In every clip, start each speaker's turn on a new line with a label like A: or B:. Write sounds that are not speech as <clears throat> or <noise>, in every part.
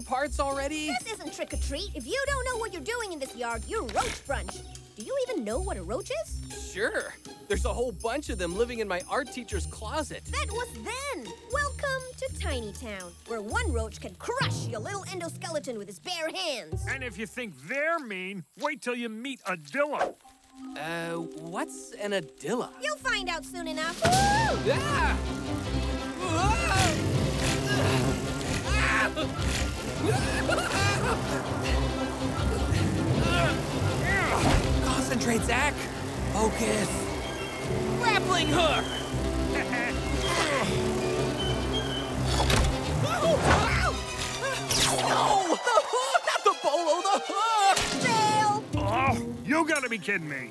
A: Shrinkinator parts already?
B: This isn't trick or treat. If you don't know what you're doing in this yard, you're roach brunch. Do you even know what a roach is?
A: Sure. There's a whole bunch of them living in my art teacher's closet.
B: That was then. Welcome to Tiny Town, where one roach can crush your little endoskeleton with his bare hands.
C: And if you think they're mean, wait till you meet Adilla.
A: Uh, what's an Adilla?
B: You'll find out soon enough.
A: Ah! Concentrate, Zak. Focus. Grappling hook. No, the hook, not the bolo, the hook.
B: Fail!
C: Oh, you gotta be kidding me.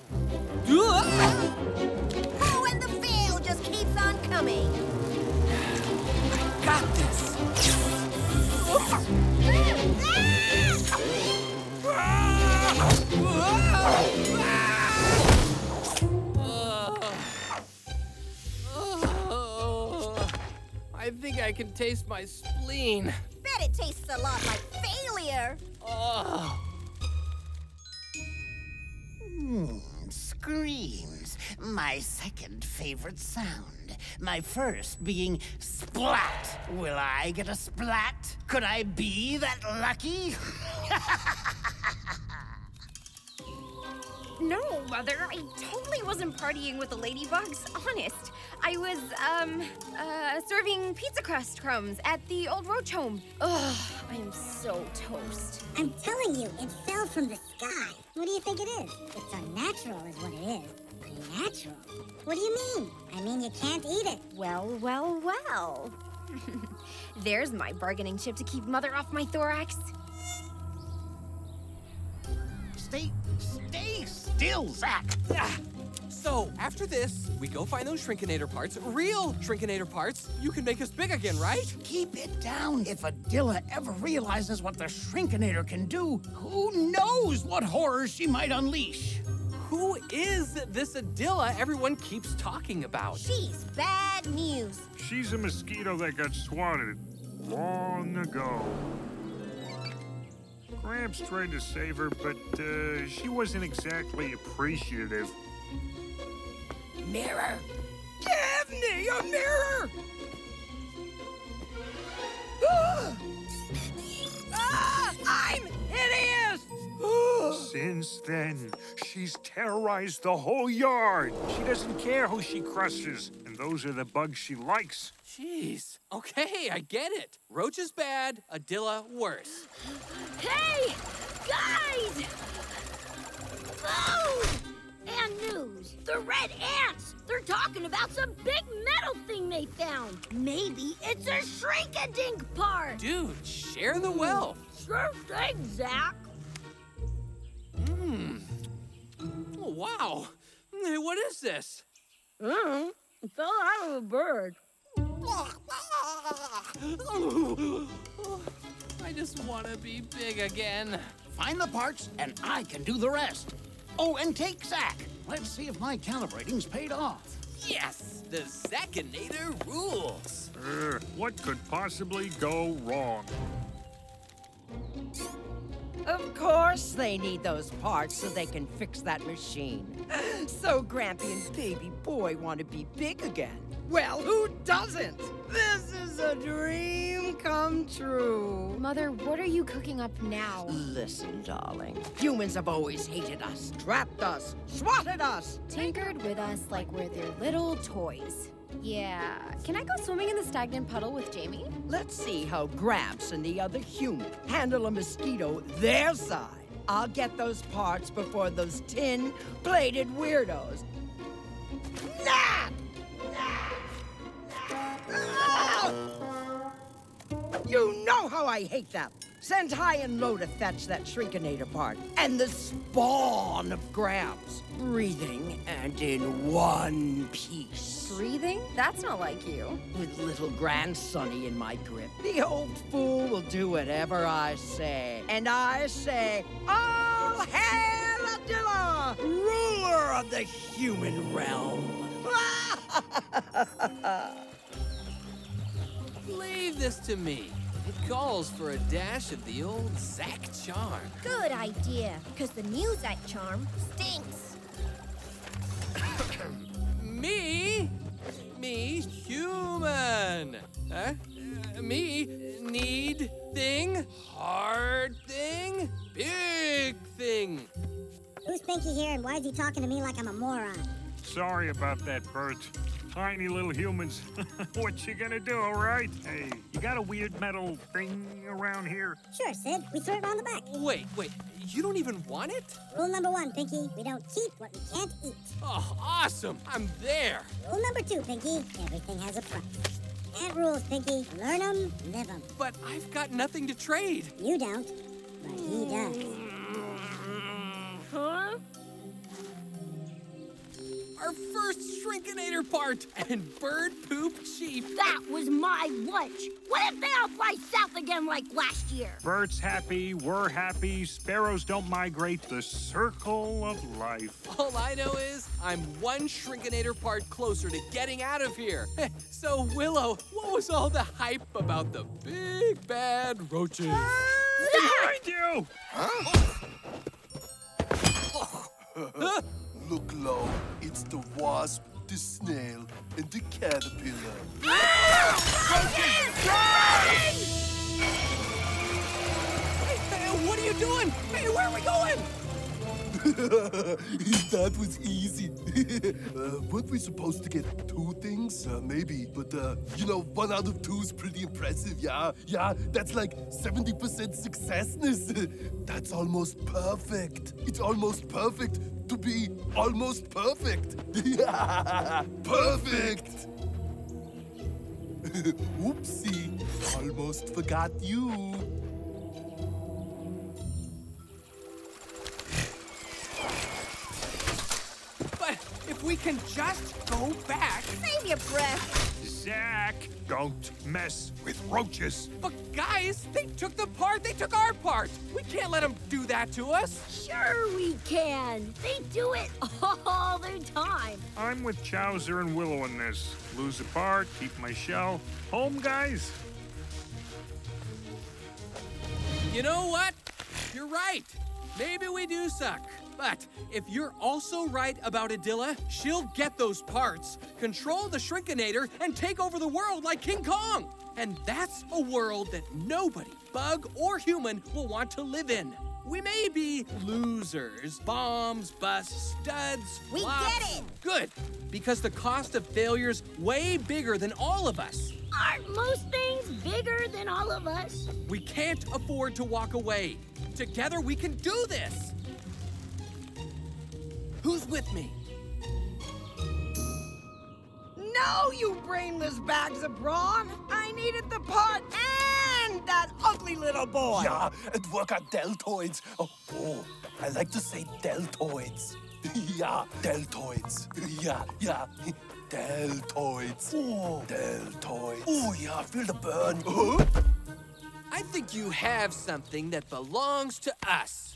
B: Oh, and the fail just keeps on coming.
A: I Got this. I think I can taste my spleen.
B: Bet it tastes a lot like failure.
A: Oh.
D: Hmm, Screams. My second favorite sound. My first being splat. Will I get a splat? Could I be that lucky? <laughs>
E: No, Mother, I totally wasn't partying with the ladybugs. Honest. I was, um, uh, serving pizza crust crumbs at the old roach home. Ugh, I am so toast.
F: I'm telling you, it fell from the sky. What do you think it is? It's unnatural, is what it is. Unnatural? What do you mean? I mean, you can't eat it.
E: Well, well, well. <laughs> There's my bargaining chip to keep Mother off my thorax.
D: Stay, stay still, Zak.
A: Ah. So, after this, we go find those Shrinkinator parts, real Shrinkinator parts. You can make us big again, right?
D: Keep it down. If Adilla ever realizes what the Shrinkinator can do, who knows what horrors she might unleash?
A: Who is this Adilla everyone keeps talking about?
B: She's bad news.
C: She's a mosquito that got swatted long ago. Gramps tried to save her, but uh, she wasn't exactly appreciative.
A: Mirror! Give me a mirror! <gasps> ah, I'm hideous!
C: Since then, she's terrorized the whole yard. She doesn't care who she crushes, and those are the bugs she likes.
A: Jeez. Okay, I get it. Roach is bad, Adilla worse.
G: Hey! Guys! Oh, Food! And news! The red ants! They're talking about some big metal thing they found. Maybe it's a shrink-a-dink part.
A: Dude, share the wealth.
G: Sure thing, Zak.
A: Mmm. Oh, wow. Hey, what is this?
G: Mm, it fell out of a bird. <laughs>
A: I just want to be big again.
D: Find the parts, and I can do the rest. Oh, and take Zak. Let's see if my calibrating's paid off.
A: Yes, the Zakinator rules.
C: Uh, what could possibly go wrong?
H: Of course they need those parts so they can fix that machine. <sighs> So Grampy and Baby Boy want to be big again. Well, who doesn't? This is a dream come true.
E: Mother, what are you cooking up now?
H: Listen, darling. Humans have always hated us, trapped us, swatted us.
E: Tinkered with us like we're their little toys. Yeah. Can I go swimming in the stagnant puddle with Jamie?
H: Let's see how Gramps and the other human handle a mosquito their side. I'll get those parts before those tin-plated weirdos. Nah! Ah! You know how I hate them. Send high and low to fetch that shrinkinator part. And the spawn of Gramps. Breathing and in one piece.
E: Breathing? That's not like you.
H: With little grandsonny in my grip, the old fool will do whatever I say. And I say, All hail Adilla, ruler of the human realm. <laughs>
A: Leave this to me. It calls for a dash of the old Zak charm.
B: Good idea, because the new Zak charm stinks. <coughs>
A: Me? Me, human. Huh? Uh, me, need thing, hard thing, big thing.
F: Who's Pinky here and why is he talking to me like I'm a moron?
C: Sorry about that, Bert. Tiny little humans. <laughs> what you gonna do, all right? Hey, you got a weird metal thing around here?
F: Sure, Syd. We threw it around the back.
A: Wait, wait, you don't even want it?
F: Rule number one, Pinky. We don't keep what we can't eat.
A: Oh, awesome. I'm there.
F: Rule number two, Pinky. Everything has a price. Ant rules, Pinky. Learn them, live them.
A: But I've got nothing to trade.
F: You don't, but he does.
G: Huh?
A: Our first Shrinkinator part and bird poop sheep.
G: That was my lunch. What if they all fly south again like last year?
C: Bert's happy, we're happy, sparrows don't migrate. The circle of life.
A: All I know is I'm one Shrinkinator part closer to getting out of here. <laughs> so, Willow, what was all the hype about the big bad roaches?
C: Behind you! <laughs> <laughs>
I: Look low. It's the wasp, the snail, and the caterpillar.
A: Hey, what are you doing? Hey, where are we going? <laughs>
I: that was easy. <laughs> uh, weren't we supposed to get two things? Uh, maybe, but uh, you know, one out of two is pretty impressive, yeah? Yeah, that's like 70% successness. <laughs> that's almost perfect. It's almost perfect to be almost perfect. Perfect. Oopsie, almost forgot you.
A: If we can just go back.
B: Save your breath.
C: Zak, don't mess with roaches.
A: But guys, they took the part, they took our part. We can't let them do that to us.
G: Sure we can. They do it all the time.
C: I'm with Chowser and Willow in this. Lose a part, keep my shell. Home, guys?
A: You know what? You're right. Maybe we do suck. But if you're also right about Adilla, she'll get those parts, control the Shrinkinator, and take over the world like King Kong. And that's a world that nobody, bug or human, will want to live in. We may be losers, bombs, busts, studs,
B: We
A: flops.
B: get it.
A: Good, because the cost of failure's way bigger than all of us.
G: Aren't most things bigger than all of us?
A: We can't afford to walk away. Together we can do this. Who's with me?
H: No, you brainless bags of brawn! I needed the part and that ugly little boy!
I: Yeah, and work on deltoids. Oh, oh, I like to say deltoids. <laughs> yeah, deltoids. <laughs> Yeah, yeah. <laughs> Deltoids. Oh, deltoids. Oh, yeah, feel the burn. Huh?
A: I think you have something that belongs to us.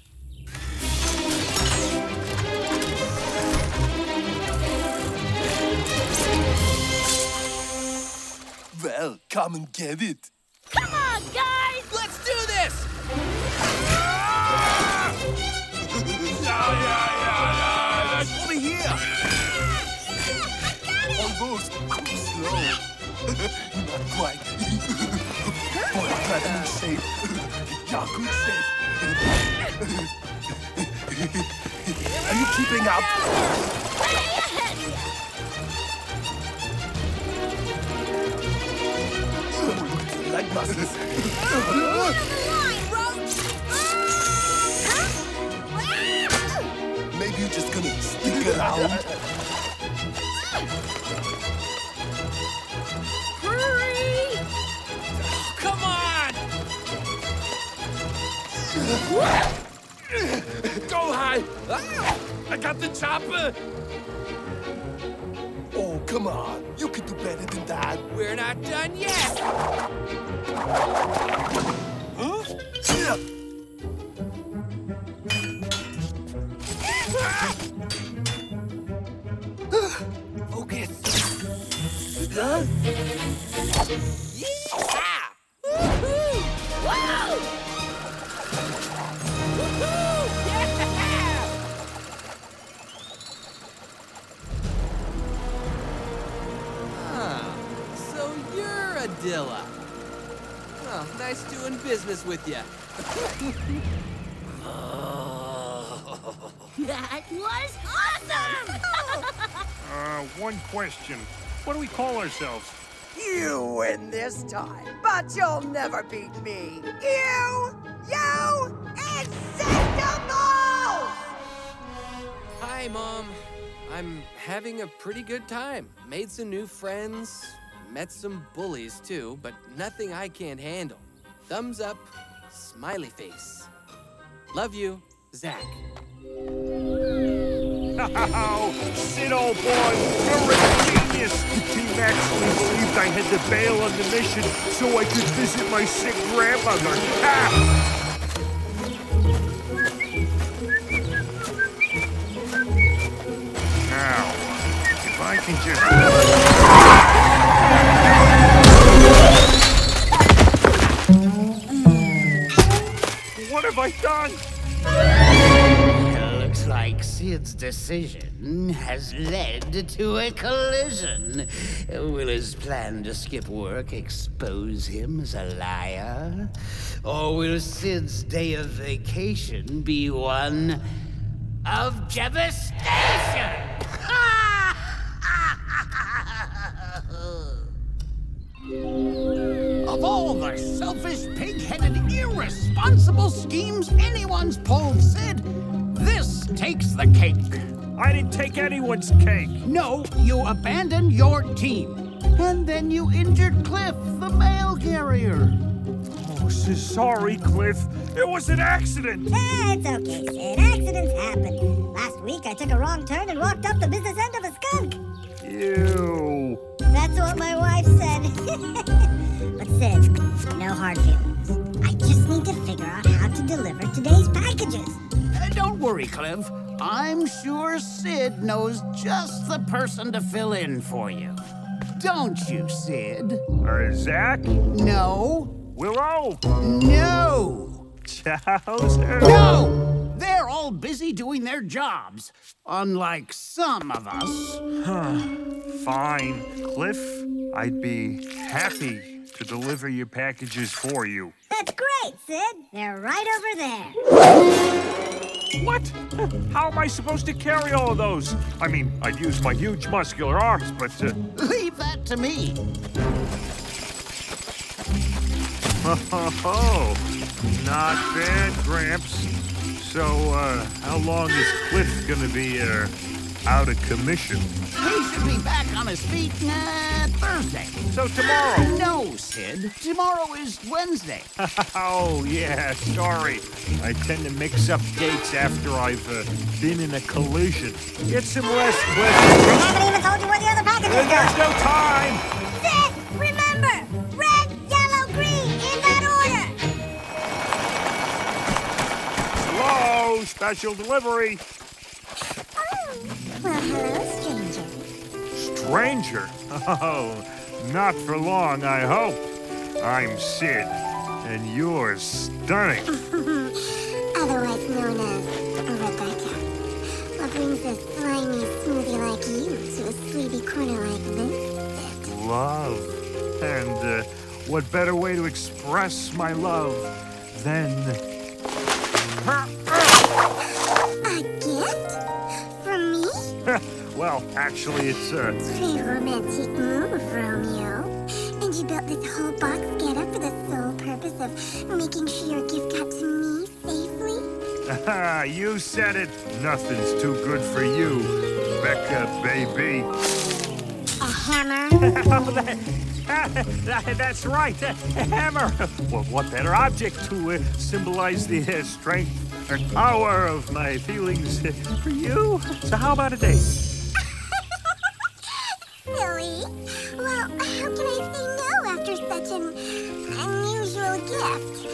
I: Well, come and get it.
G: Come on, guys!
A: Let's do this! <laughs>
I: Over here. Almost. <laughs> Slow. Not quite. <laughs> Boy, I'm glad I'm in shape. Yeah, good shape. Are you keeping up? Leg muscles. Maybe you're just gonna stick around.
G: Hurry!
A: Come on!
I: Go high! I got the chopper! Oh, come on. You can do better than that.
A: We're not done yet.
I: Huh?
A: Focus.
I: Huh?
A: Yeah! Woohoo! Dilla. Oh, nice doing business with you. <laughs>
G: That was awesome! <laughs>
C: Uh, one question. What do we call ourselves?
H: You win this time, but you'll never beat me. You, you, Insectibles!
A: Hi, Mom. I'm having a pretty good time. Made some new friends, met some bullies too, but nothing I can't handle. Thumbs up, smiley face. Love you, Zak. <laughs>
C: Oh, Syd, old boy, you're a genius. Team actually believed I had to bail on the mission so I could visit my sick grandmother. Ah! Now, if I can just... What have I done?
D: Looks like Syd's decision has led to a collision. Will his plan to skip work expose him as a liar? Or will Syd's day of vacation be one of devastation? <laughs>
J: Of all the selfish, pig-headed, irresponsible schemes anyone's pulled, Syd, this takes the cake.
C: I didn't take anyone's cake.
J: No, you abandoned your team. And then you injured Cliff, the mail carrier.
C: Oh, so sorry, Cliff. It was an accident.
F: Ah, it's okay, Syd. Accidents happen. Last week I took a wrong turn and walked up the business end of a skunk.
C: Ew.
F: That's what my wife said. <laughs> but Syd, no hard feelings. I just need to figure out how to deliver today's packages.
J: Uh, don't worry, Cliff. I'm sure Syd knows just the person to fill in for you. Don't you, Syd?
C: Uh, Zak?
J: No.
C: Willow?
J: No. <laughs>
C: Chowser?
J: No! They're all busy doing their jobs, unlike some of us.
C: Fine. Cliff, I'd be happy to deliver your packages for you.
F: That's great, Syd. They're right over there.
C: What? How am I supposed to carry all of those? I mean, I'd use my huge muscular arms, but uh,
J: Leave that to me. <laughs>
C: oh, not bad, Gramps. So, uh, how long is Cliff gonna be uh, out of commission?
J: He should be back on his feet uh, Thursday.
C: So tomorrow?
J: No, Syd. Tomorrow is Wednesday. <laughs>
C: oh, yeah, sorry. I tend to mix up dates after I've uh, been in a collision. Get some rest, Cliff.
F: I haven't even told you where the other packages
C: Uh, There's no time. Hello, special delivery.
F: Oh, well, hello, stranger.
C: Stranger? Oh, not for long, I hope. I'm Syd, and you're stunning. <laughs>
F: Otherwise known as Rebecca. What brings a slimy smoothie like you to a sleepy corner like this?
C: Love. And uh, what better way to express my love than.
F: A gift? From me? <laughs>
C: well, actually, it's uh,
F: Very romantic move, Romeo. And you built this whole box getup for the sole purpose of making sure your gift got to me safely? <laughs>
C: you said it. Nothing's too good for you, Becca, baby.
F: A hammer? <laughs>
C: Oh, that- that- that's right, a hammer. Well, what better object to uh, symbolize the uh, strength and power of my feelings for you? So, how about a date? <laughs>
F: Silly. Well, how can I say no after such an unusual gift?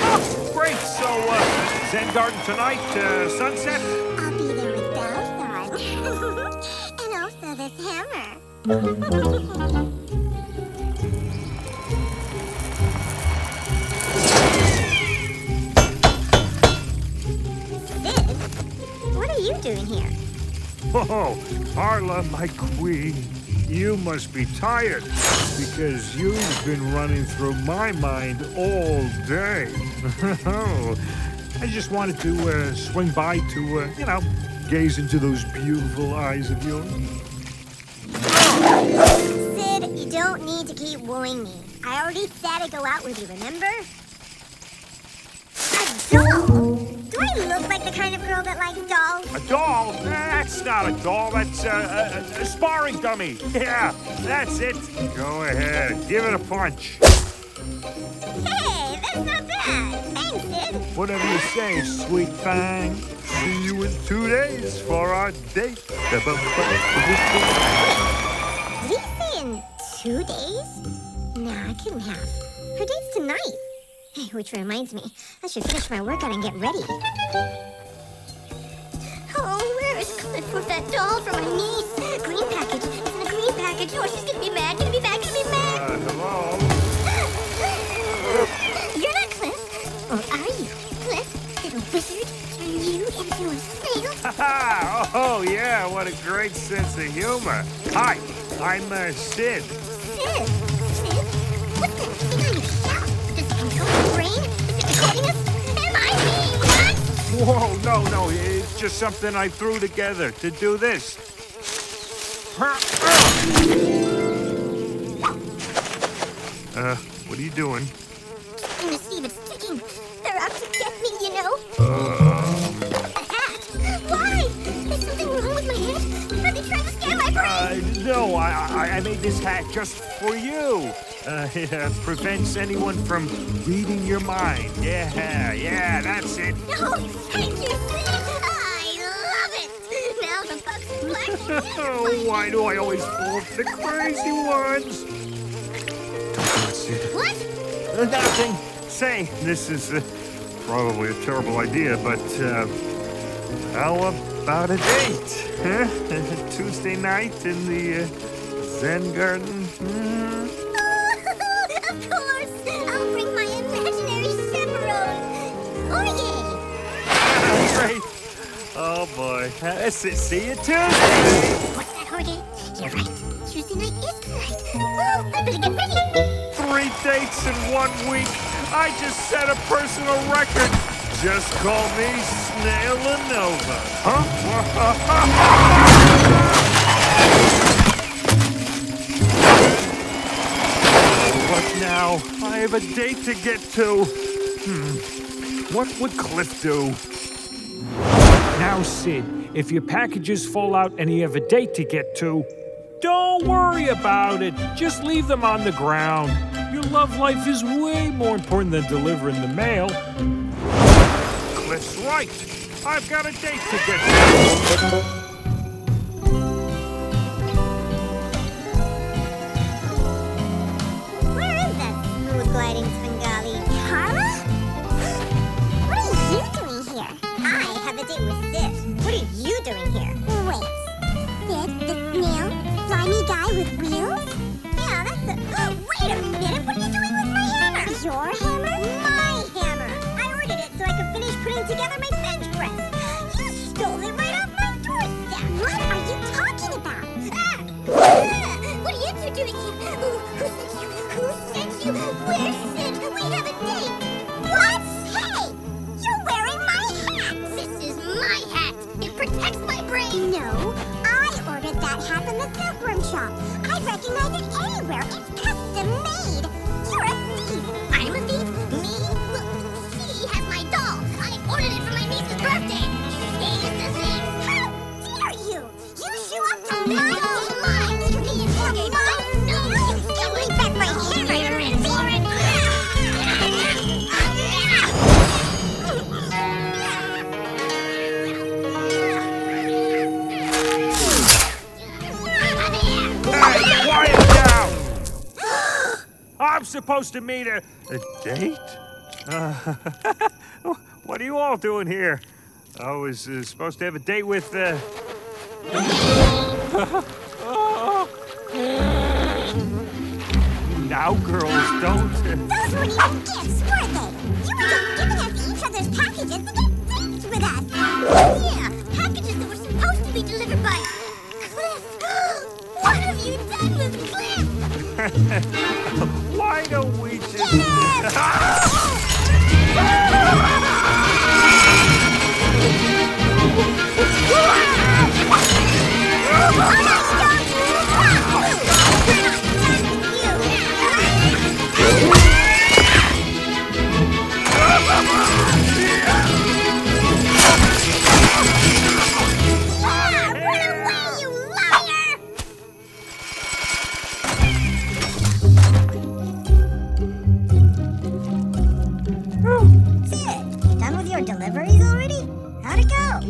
C: Oh, great. So, uh, Zen Garden tonight, uh, sunset?
F: I'll be there with bells on. <laughs> and also this hammer. <laughs> you doing here?
C: Oh, Marla, my queen. you must be tired because you've been running through my mind all day. <laughs> I just wanted to uh, swing by to, uh, you know, gaze into those beautiful eyes of yours.
F: Syd, you don't need to keep wooing me. I already said I'd go out with you, remember? A doll? Do I look like the kind of girl that likes dolls?
C: A doll? That's not a doll. That's uh, a, a, sparring dummy. Yeah, that's it. Go ahead. Give it a punch.
F: Hey, that's not bad. Thanks, Syd.
C: Whatever you say, sweet thing. See you in two days for our date.
F: Did he say in two days? No, I couldn't have. Her date's tonight. Hey, <laughs> which reminds me, I should finish my workout and get ready. Oh, where is Cliff with that doll for my niece? Green package. It's in a green package. Oh, she's gonna be mad, gonna be mad, gonna be mad.
C: Uh, hello? <gasps>
F: You're not Cliff. Or are you? Cliff, little wizard turn you into a snail? <laughs>
C: Ha ha! Oh, yeah, what a great sense of humor. Hi, I'm uh, Syd.
F: Syd? Syd? What's that thing on brain? Is it recording us? Am I being nuts?
C: Whoa, no, no, it's just something I threw together to do this. Uh, what are you doing?
F: I'm gonna see if it's sticking. They're out to get me, you know? A
C: no, I, I, I made this hat just for you. Uh, <laughs> it uh, prevents anyone from reading your mind. Yeah, yeah, that's it. <laughs>
F: Oh, thank you, Syd. I love it. <laughs> Now the bugs black.
C: Oh, why do I always fall for the crazy ones? Come on, Syd.
F: What?
C: Uh, Nothing. Say, this is uh, probably a terrible idea, but uh, how about a date? Huh? <laughs> Tuesday night in the uh, Zen Garden? Hmm? <laughs>
F: of course. I'll bring my imaginary chaperone. Oye.
C: Great. Oh boy. Uh, see, see you Tuesday.
F: What's that, Jorge? You're right. Tuesday night is tonight. Oh, I better get ready.
C: Three dates in one week. I just set a personal record. Just call me Snail Nova. Huh? what now? I have a date to get to. Hmm. What would Cliff do? Now, Syd, if your packages fall out and you have a date to get to, don't worry about it. Just leave them on the ground. Your love life is way more important than delivering the mail. Cliff's right. I've got a date to get to.
F: Where is that smooth gliding? Carla? What are you doing here? I have a date with Syd. What are you doing here? Wait. Syd, the snail? Slimy guy with wheels? Yeah, that's the... <gasps> Wait a minute! What are you doing with my hammer? Your? Finish putting together my bench press. You stole it right off my doorstep! What are you talking about? Ah! Ah! What are you two doing here? Who, who sent you? Who sent you? Where's Syd? We have a date! What? Hey! You're wearing my hat! This is my hat! It protects my brain! No, I ordered that hat from the silkworm shop. I recognize it anywhere. It's custom made.
C: Supposed to meet a, a date? Uh, <laughs> what are you all doing here? I was uh, supposed to have a date with, uh... <laughs> now, girls, don't.
F: Those weren't gifts, were they? You were just giving us each other's packages to get with us. Yeah, packages that were supposed to be delivered by Cliff. <gasps> what have you done? <laughs>
C: Why don't we just... <laughs> <laughs>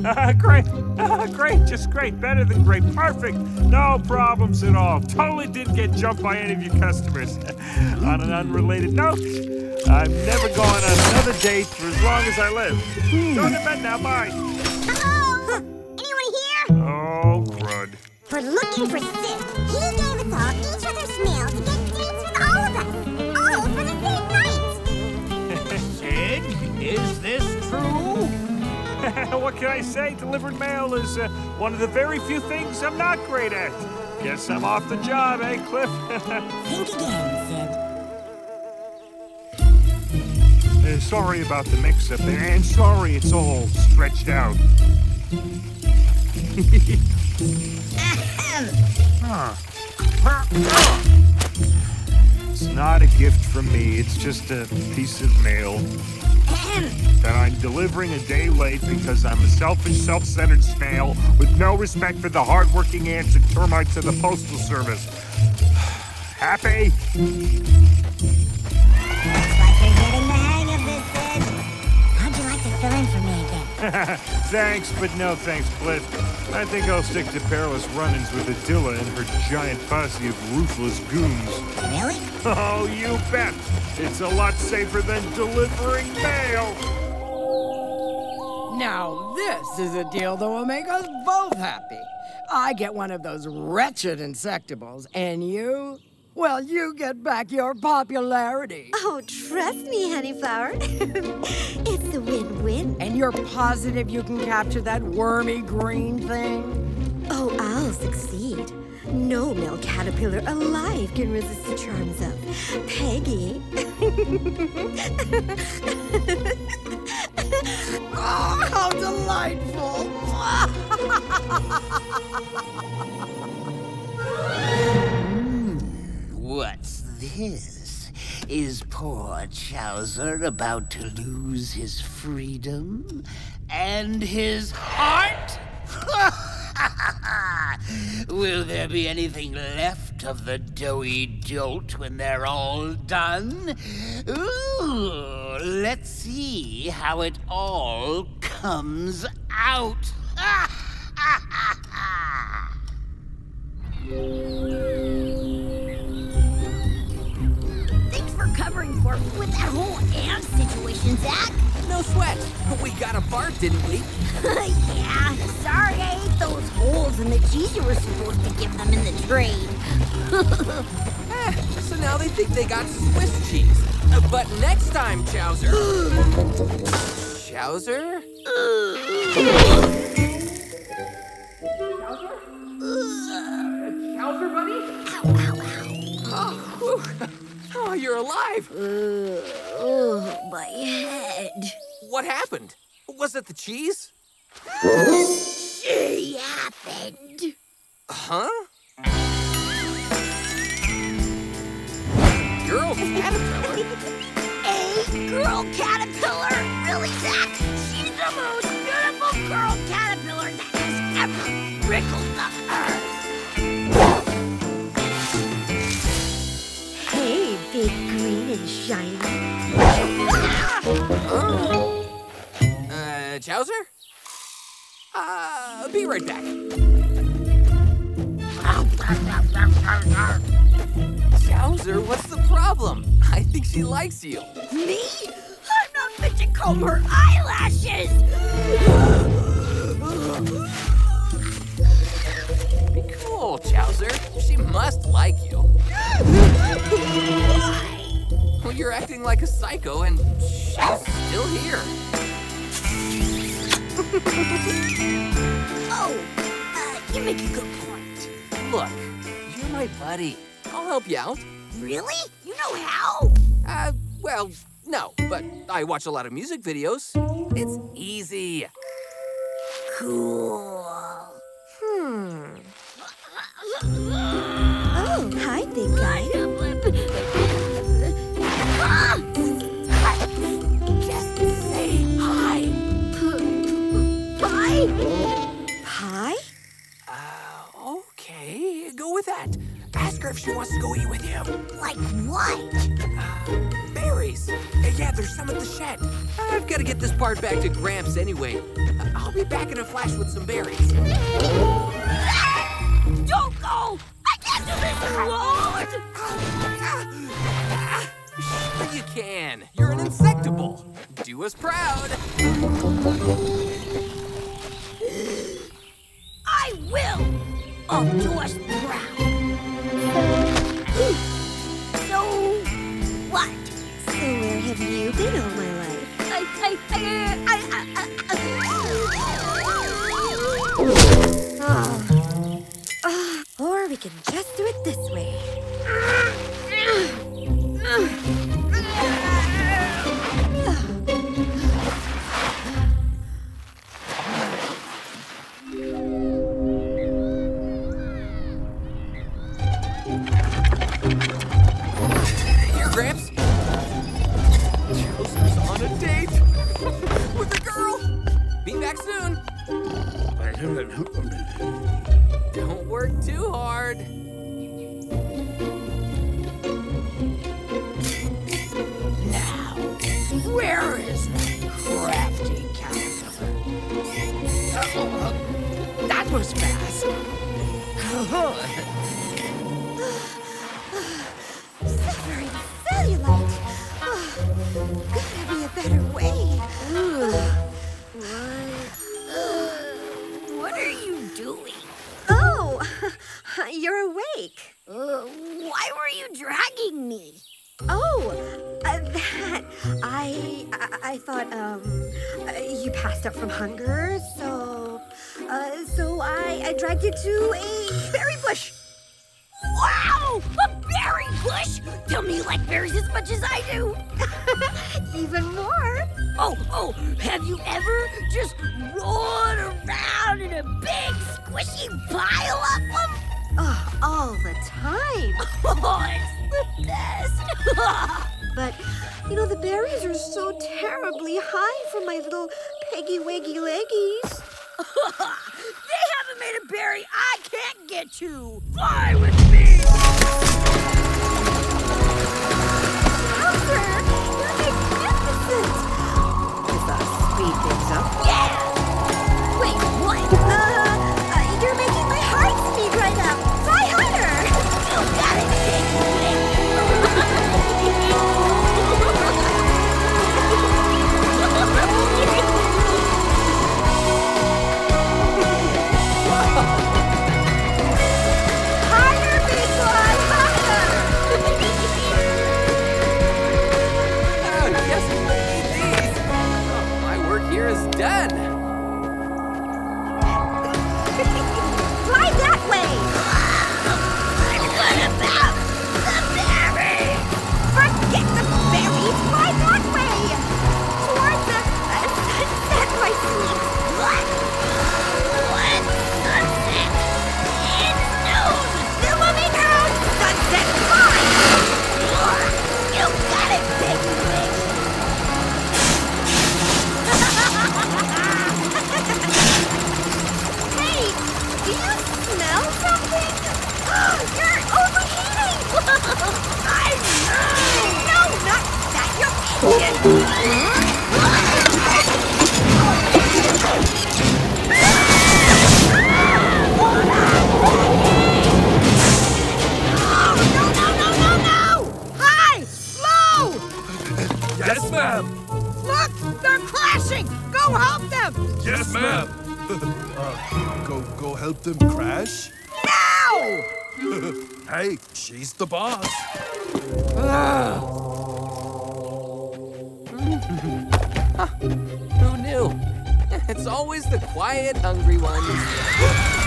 C: Uh, great, uh, great, just great, better than great, perfect, no problems at all. Totally didn't get jumped by any of your customers. <laughs> on an unrelated note, I'm never going on another date for as long as I live. Going to bed now, bye.
K: Hello? Anyone here?
C: Oh, crud.
K: We're looking for <laughs>
C: what can I say? Delivered mail is uh, one of the very few things I'm not great at. Guess I'm off the job, eh, Cliff? <laughs>
K: Think again, Syd.
C: Uh, sorry about the mix-up and sorry it's all stretched out. <laughs> Huh. It's not a gift from me, it's just a piece of mail that I'm delivering a day late because I'm a selfish, self-centered snail with no respect for the hardworking ants and termites of the Postal Service. <sighs> Happy?
K: Looks like you're getting the hang of this, Syd. How'd you like to fill in for me? <laughs>
C: thanks, but no thanks, Cliff. I think I'll stick to perilous run-ins with Adilla and her giant posse of ruthless goons.
K: Really? <laughs>
C: Oh, you bet! It's a lot safer than delivering mail!
H: Now, this is a deal that will make us both happy. I get one of those wretched Insectibles, and you? Well, you get back your popularity.
B: Oh, trust me, Honeyflower. <laughs> it's a win-win.
H: And you're positive you can capture that wormy green thing?
B: Oh, I'll succeed. No male caterpillar alive can resist the charms of Peggy. <laughs>
H: Oh, how delightful! <laughs>
J: What's this? Is poor Chowser about to lose his freedom and his heart? <laughs> Will there be anything left of the doughy dolt when they're all done? Ooh, let's see how it all comes out. <laughs>
G: For covering for me with that whole ant situation, Zak.
A: No sweat. We got a Bart, didn't we? <laughs>
G: yeah, sorry I ate those holes in the cheese you were supposed to give them in the trade.
A: Eh, <laughs> <laughs> so now they think they got Swiss cheese. Uh, but next time, Chowser. <gasps> Chowser? Chowser, Chowser, buddy? Oh, whew. oh, Oh, you're alive.
G: Oh, my head.
A: What happened? Was it the cheese?
G: She happened.
A: Huh? Girl caterpillar? <laughs>
G: A girl caterpillar? Really, Zak? She's the most beautiful girl caterpillar that has ever wriggled the earth.
B: Big green and shiny.
A: Uh, Chowser? Uh, be right back. Chowser, what's the problem? I think she likes you.
G: Me? I'm not fit to comb her eyelashes. <gasps> <laughs>
A: Cool, Chowser. She must like you.
G: Why?
A: Well, you're acting like a psycho, and she's still here. <laughs>
G: Oh, uh, you make a good point.
A: Look, you're my buddy. I'll help you out.
G: Really? You know how?
A: Uh, well, no, but I watch a lot of music videos. It's easy.
G: Cool.
B: Hmm. Oh, hi, big guy.
G: Just say hi.
B: Pie?
A: Uh, okay, go with that. Ask her if she wants to go eat with you.
G: Like what?
A: Berries. Uh, yeah, there's some at the shed. I've got to get this part back to Gramps anyway. Uh, I'll be back in a flash with some berries.
G: Don't! I can't do this alone!
A: Sure you can. You're an Insectible. Do us proud.
G: I will! Oh, do us proud. So, what?
B: So where have you been all my life?
G: I, I, I, I, I,
B: Oh. Or we can just do it this way.
A: Here, Gramps. Joseph's on a date <laughs> with a girl. Be back soon. Don't work too hard.
G: Now, where is that crafty caterpillar? <laughs> That was fast. <laughs>
B: you're awake.
G: Uh, why were you dragging me?
B: Oh, uh, that. I, I I thought um uh, you passed out from hunger, so uh so I I dragged you to a berry bush.
G: Wow! A berry bush? Tell me you like berries as much as I do. <laughs>
B: Even more.
G: Oh, oh, have you ever just rolled around in a big squishy pile of them?
B: Oh, all the time. <laughs>
G: Oh, it's the best. <laughs>
B: But you know the berries are so terribly high for my little peggy weggy leggies. <laughs>
G: they haven't made a berry I can't get to. Fly with me.
B: Bowser, you're magnificent. Help
A: them! Yes,
I: ma'am.
H: go, help them.
I: Yes, ma'am. <laughs> Uh, go help them crash.
H: Now! <laughs>
I: Hey, she's the boss.
A: Quiet, hungry ones.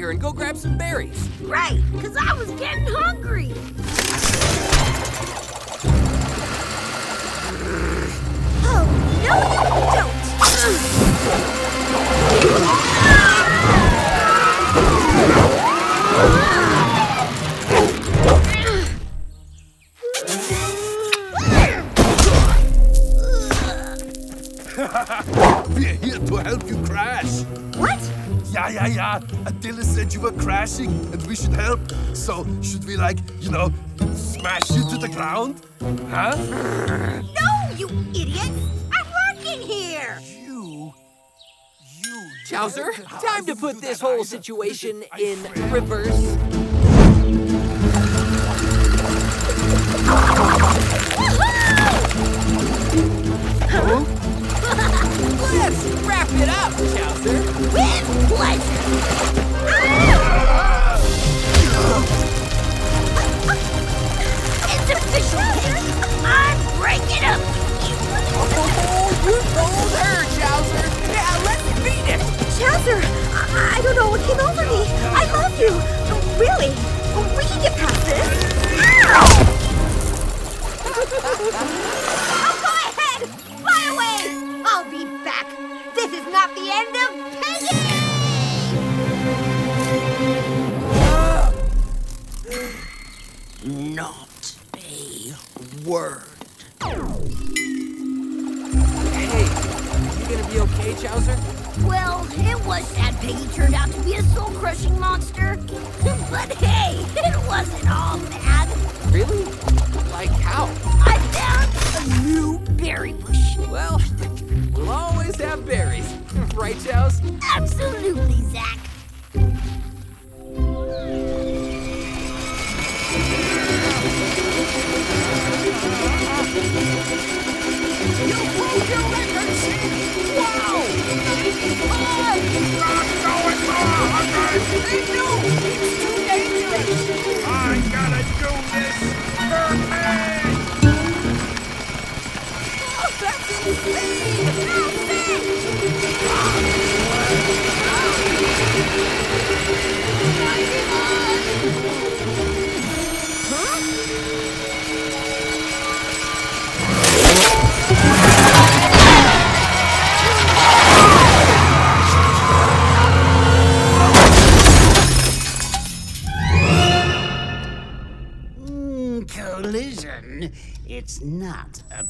A: here and go grab some berries.
I: Right, because I was getting hungry.
A: Time to put this whole situation in reverse.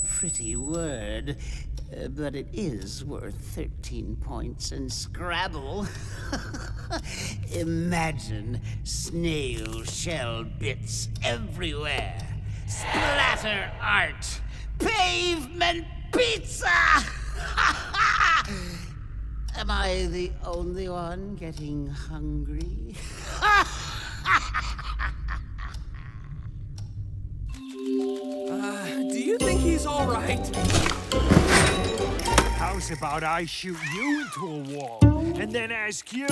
J: pretty word, uh, but it is worth 13 points in Scrabble. <laughs> Imagine snail shell bits everywhere. Splatter art. Pavement pizza! <laughs> Am I the only one getting hungry? <laughs>
A: Uh, do you think he's all right?
C: How's about I shoot you into a wall and then ask you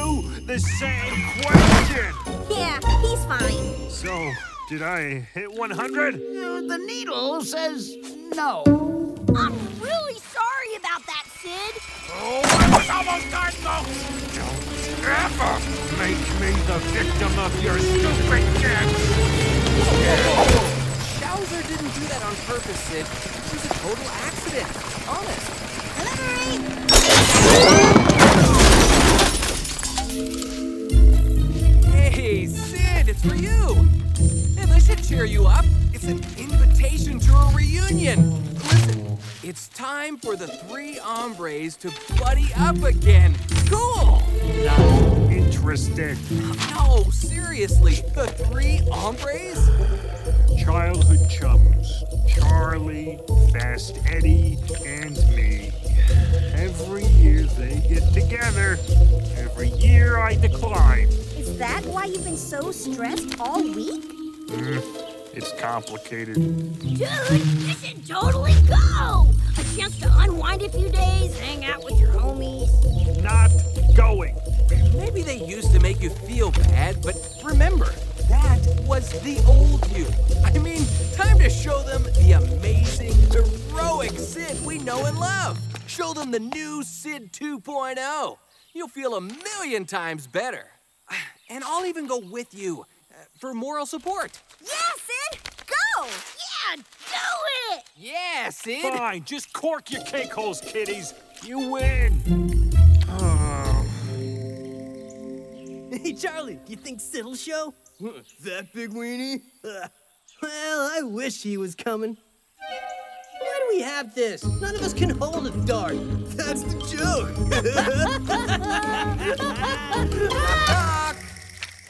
C: the same question?
B: Yeah, he's fine.
C: So, did I hit 100?
J: Uh, the needle says no.
I: I'm really sorry about that, Syd.
C: Oh, I was almost done, folks. Don't ever make me the victim of your stupid
A: games do that on purpose, Syd. It was a total accident. Honest. Delivery! Hey, Syd, it's for you. Hey, this should cheer you up. It's an invitation to a reunion. Listen, it's time for the three hombres to buddy up again. Cool!
C: Not interested.
A: No, seriously, the three hombres?
C: Childhood chums. Charlie, Fast Eddie, and me. Every year they get together. Every year I decline.
F: Is that why you've been so stressed all week?
C: Mm, it's complicated.
G: Dude, you should totally go! A chance to unwind a few days, hang out with your homies.
C: Not going.
A: Maybe they used to make you feel bad, but remember, that was the old you. I mean, time to show them the amazing, heroic Syd we know and love. Show them the new Syd 2.0. You'll feel a million times better. <sighs> And I'll even go with you uh, for moral support.
G: Yeah, Syd! Go! Yeah, do it!
A: Yeah, Syd!
C: Fine, just cork your cake holes, kiddies. You win. <sighs>
L: Hey, Charlie, do you think Syd'll show? <laughs> that big weenie? <laughs> well, I wish he was coming. Why do we have this? None of us can hold a dart. <laughs> That's the joke.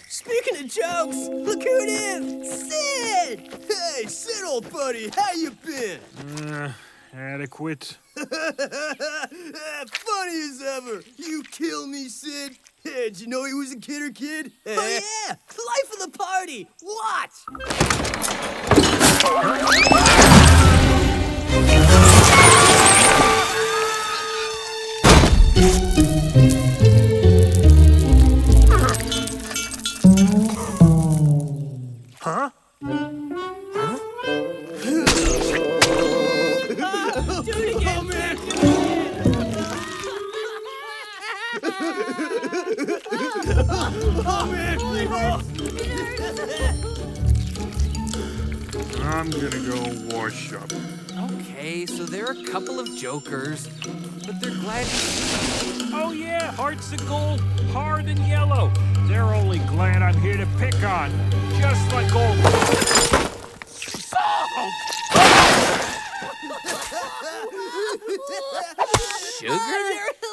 L: Speaking of jokes, look who it is! Syd! Hey, Syd, old buddy, how you been?
C: Uh, adequate.
L: Funny as ever. You kill me, Syd. Did you know he was a kidder kid? Oh, <laughs> yeah! Life of the party! Watch!
C: Huh? I'm gonna go wash up.
A: Okay, so they're a couple of jokers, but they're glad to
C: Oh yeah, hearts of gold, hard and yellow. They're only glad I'm here to pick on, just like old salt.
A: Sugar? <laughs>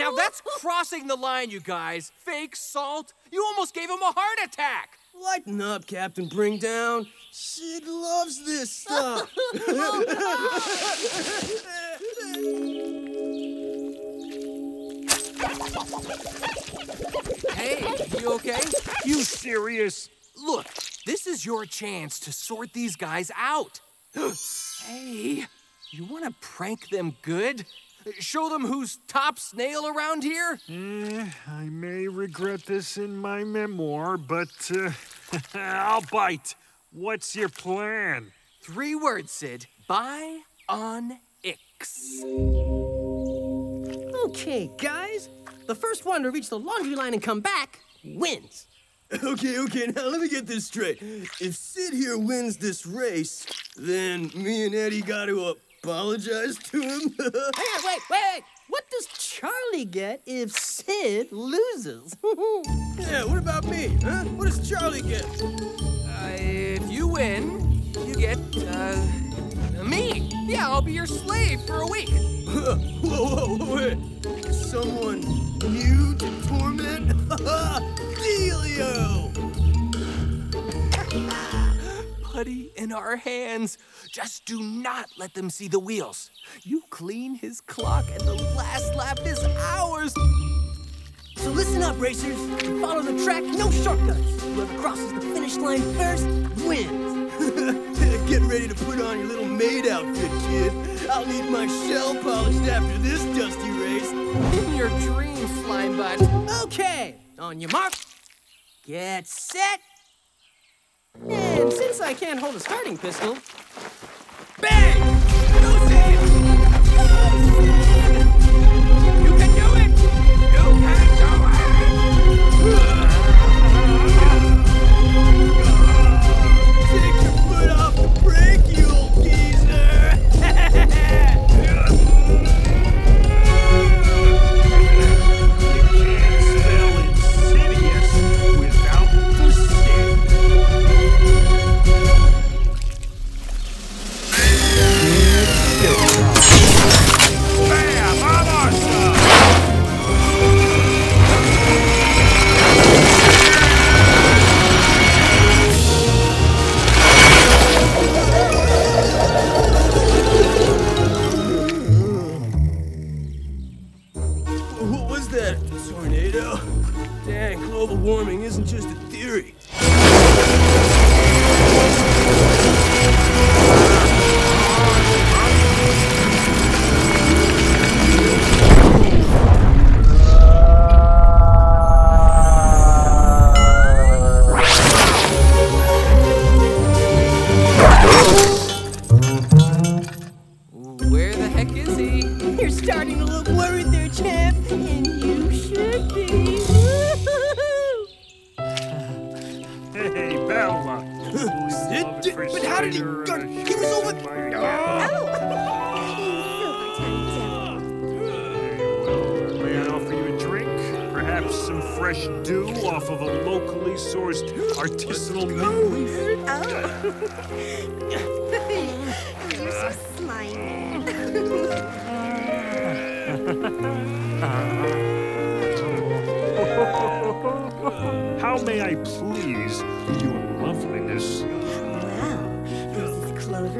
L: You're hilarious, Syd!
A: Now that's crossing the line, you guys. Fake salt. You almost gave him a heart attack.
L: Lighten up, Captain Bringdown. Syd loves this stuff. <laughs>
A: Hey, you okay?
C: You serious?
A: Look, this is your chance to sort these guys out. <gasps> hey, you want to prank them good? Show them who's top snail around here?
C: Eh, I may regret this in my memoir, but uh, <laughs> I'll bite. What's your plan?
A: Three words, Syd. Buy on Ix.
L: Okay, guys. The first one to reach the laundry line and come back wins. Okay, okay, now let me get this straight. If Syd here wins this race, then me and Eddie got to apologize to him. <laughs> Hang on, wait, wait, wait. What does Charlie get if Syd loses? <laughs> yeah, what about me? Huh? What does Charlie get?
A: Uh, if you win, you get, uh, me. Yeah, I'll be your slave for a week. <laughs>
L: whoa, whoa, whoa, wait. Someone new to torment? Delio!
A: Putty in our hands. Just do not let them see the wheels. You clean his clock, and the last lap is ours.
L: So listen up, racers. Follow the track, no shortcuts. Whoever crosses the finish line first wins. <laughs> Get ready to put on your little maid outfit, kid. I'll need my shell polished after this dusty race.
A: In your dreams, slime butt.
L: Okay, on your mark, get set. And since I can't hold a starting pistol, bang!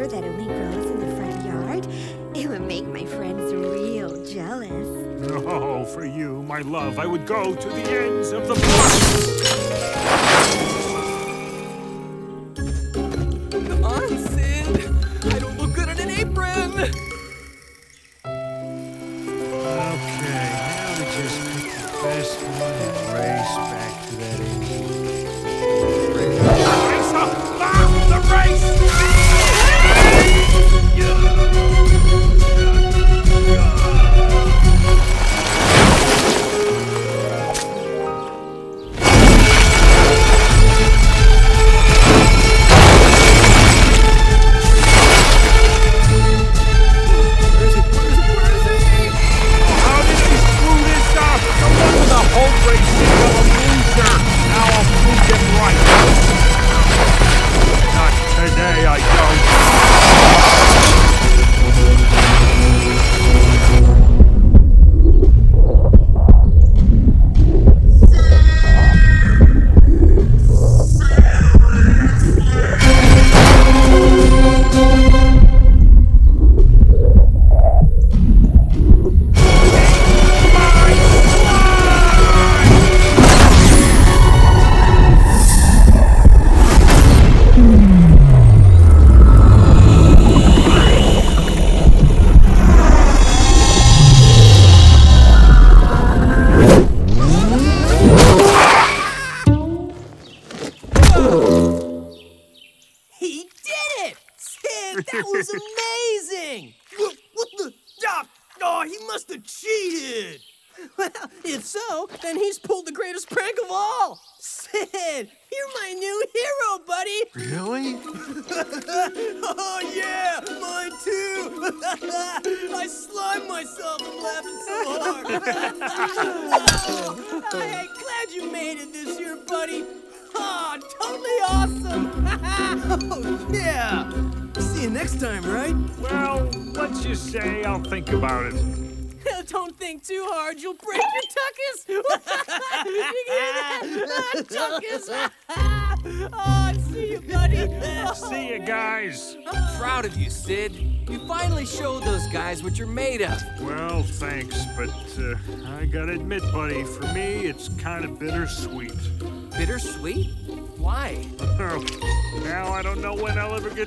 B: that
J: only grows in the front yard? It would make my friends real jealous. <laughs>
C: Oh, for you, my love, I would go to the ends of the block.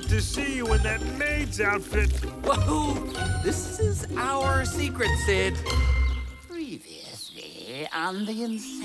C: get to see you in that maid's outfit.
A: Whoa! This is our secret, Syd.
M: Previously on the
N: inside.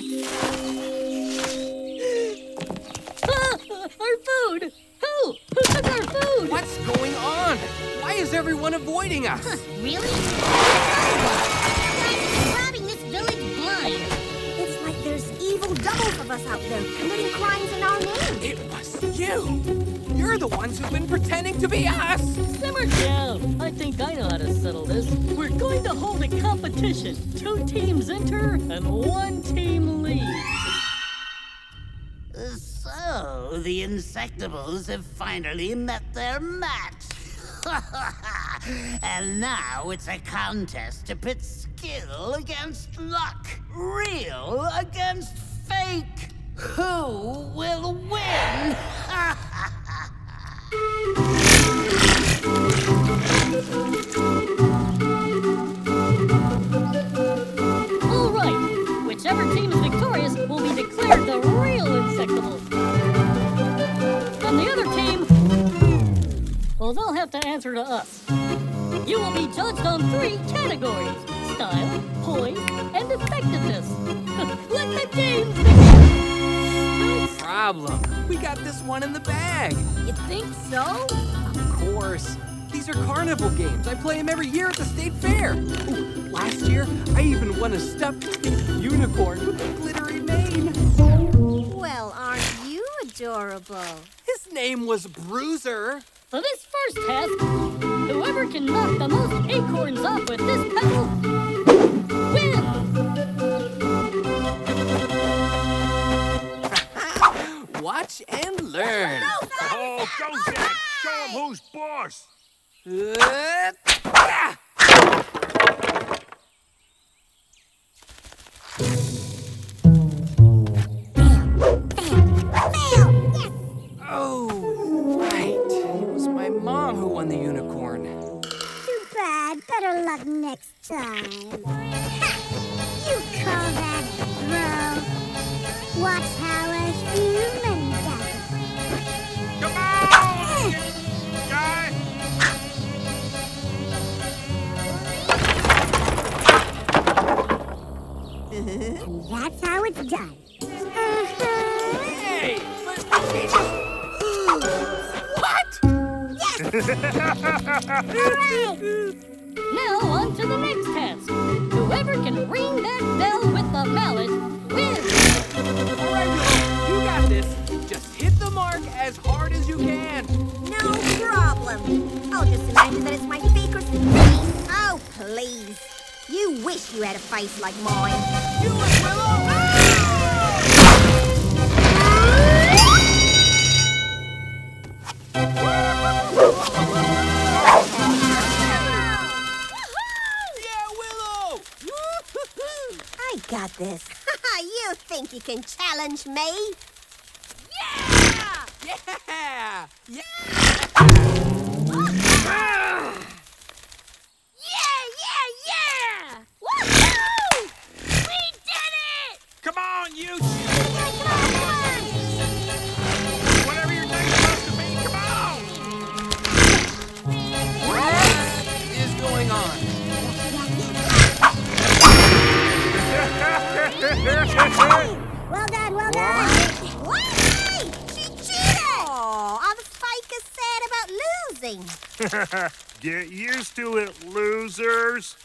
N: And now
J: it's a contest to pit skill against luck, real against fake.
A: Who will win? <laughs> All right, whichever team is victorious will be
O: declared the real Insectibles, And
M: the other team, well, they'll have to
N: answer to us. You will be judged on three categories style, poise, and effectiveness. <laughs> Let the games begin!
A: No problem. We got this one in the bag.
E: You think so?
A: Of course. These are carnival games. I play them every year at the state fair. Ooh, last year, I even won a stuffed unicorn with a glittery mane.
B: Well, aren't you adorable?
A: His name was Bruiser.
N: For this first test, whoever can knock the most acorns off with this pedal wins! <laughs>
A: Watch and learn.
C: Oh, go, Jack! Show him who's boss!
A: Uh, yeah. Oh, mom who won the unicorn.
F: Too bad. Better luck next time. you call that a throw? Watch how a human does it.
C: Come on! Mm. Guy!
F: That's how it's done.
A: Hey, but she just... what?
N: Now on to the next test. Whoever can ring that bell with the mallet wins.
A: All right, Willow, you got this. Just hit the mark as hard as you can.
B: No problem. I'll just imagine that it's my favorite face. Oh, please. You wish you had a face like mine.
A: Do it, Willow! Yeah,
B: got this. <laughs> you think you can challenge me?
A: Yeah! Yeah!
G: Yeah, yeah, yeah! Yeah! Woohoo! We did it!
C: Come on, you two!
F: Well done, well done.
B: Wait! She cheated! Oh, I was fake as sad about losing. <laughs>
C: Get used to it, losers.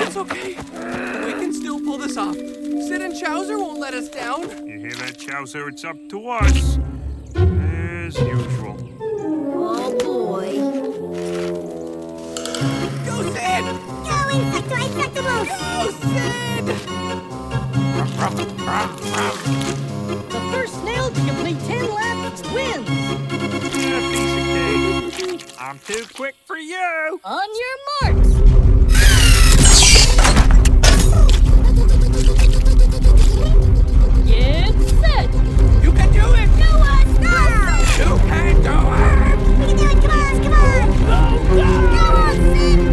A: It's okay. We can still pull this off. Syd and Chowser won't let us down.
C: You hear that, Chowser? It's up to us. As usual.
B: Oh, boy.
A: Go, Syd!
F: Go, Insecto,
A: Insectibles! Syd!
N: The first snail to complete 10 laps wins.
C: Yeah, piece of cake. I'm too quick for you.
N: On your marks. Get set.
A: You can do it!
F: Go us, go!
A: You can do it!
F: We can do it, come on, come on! Go,
A: on,
K: Syd!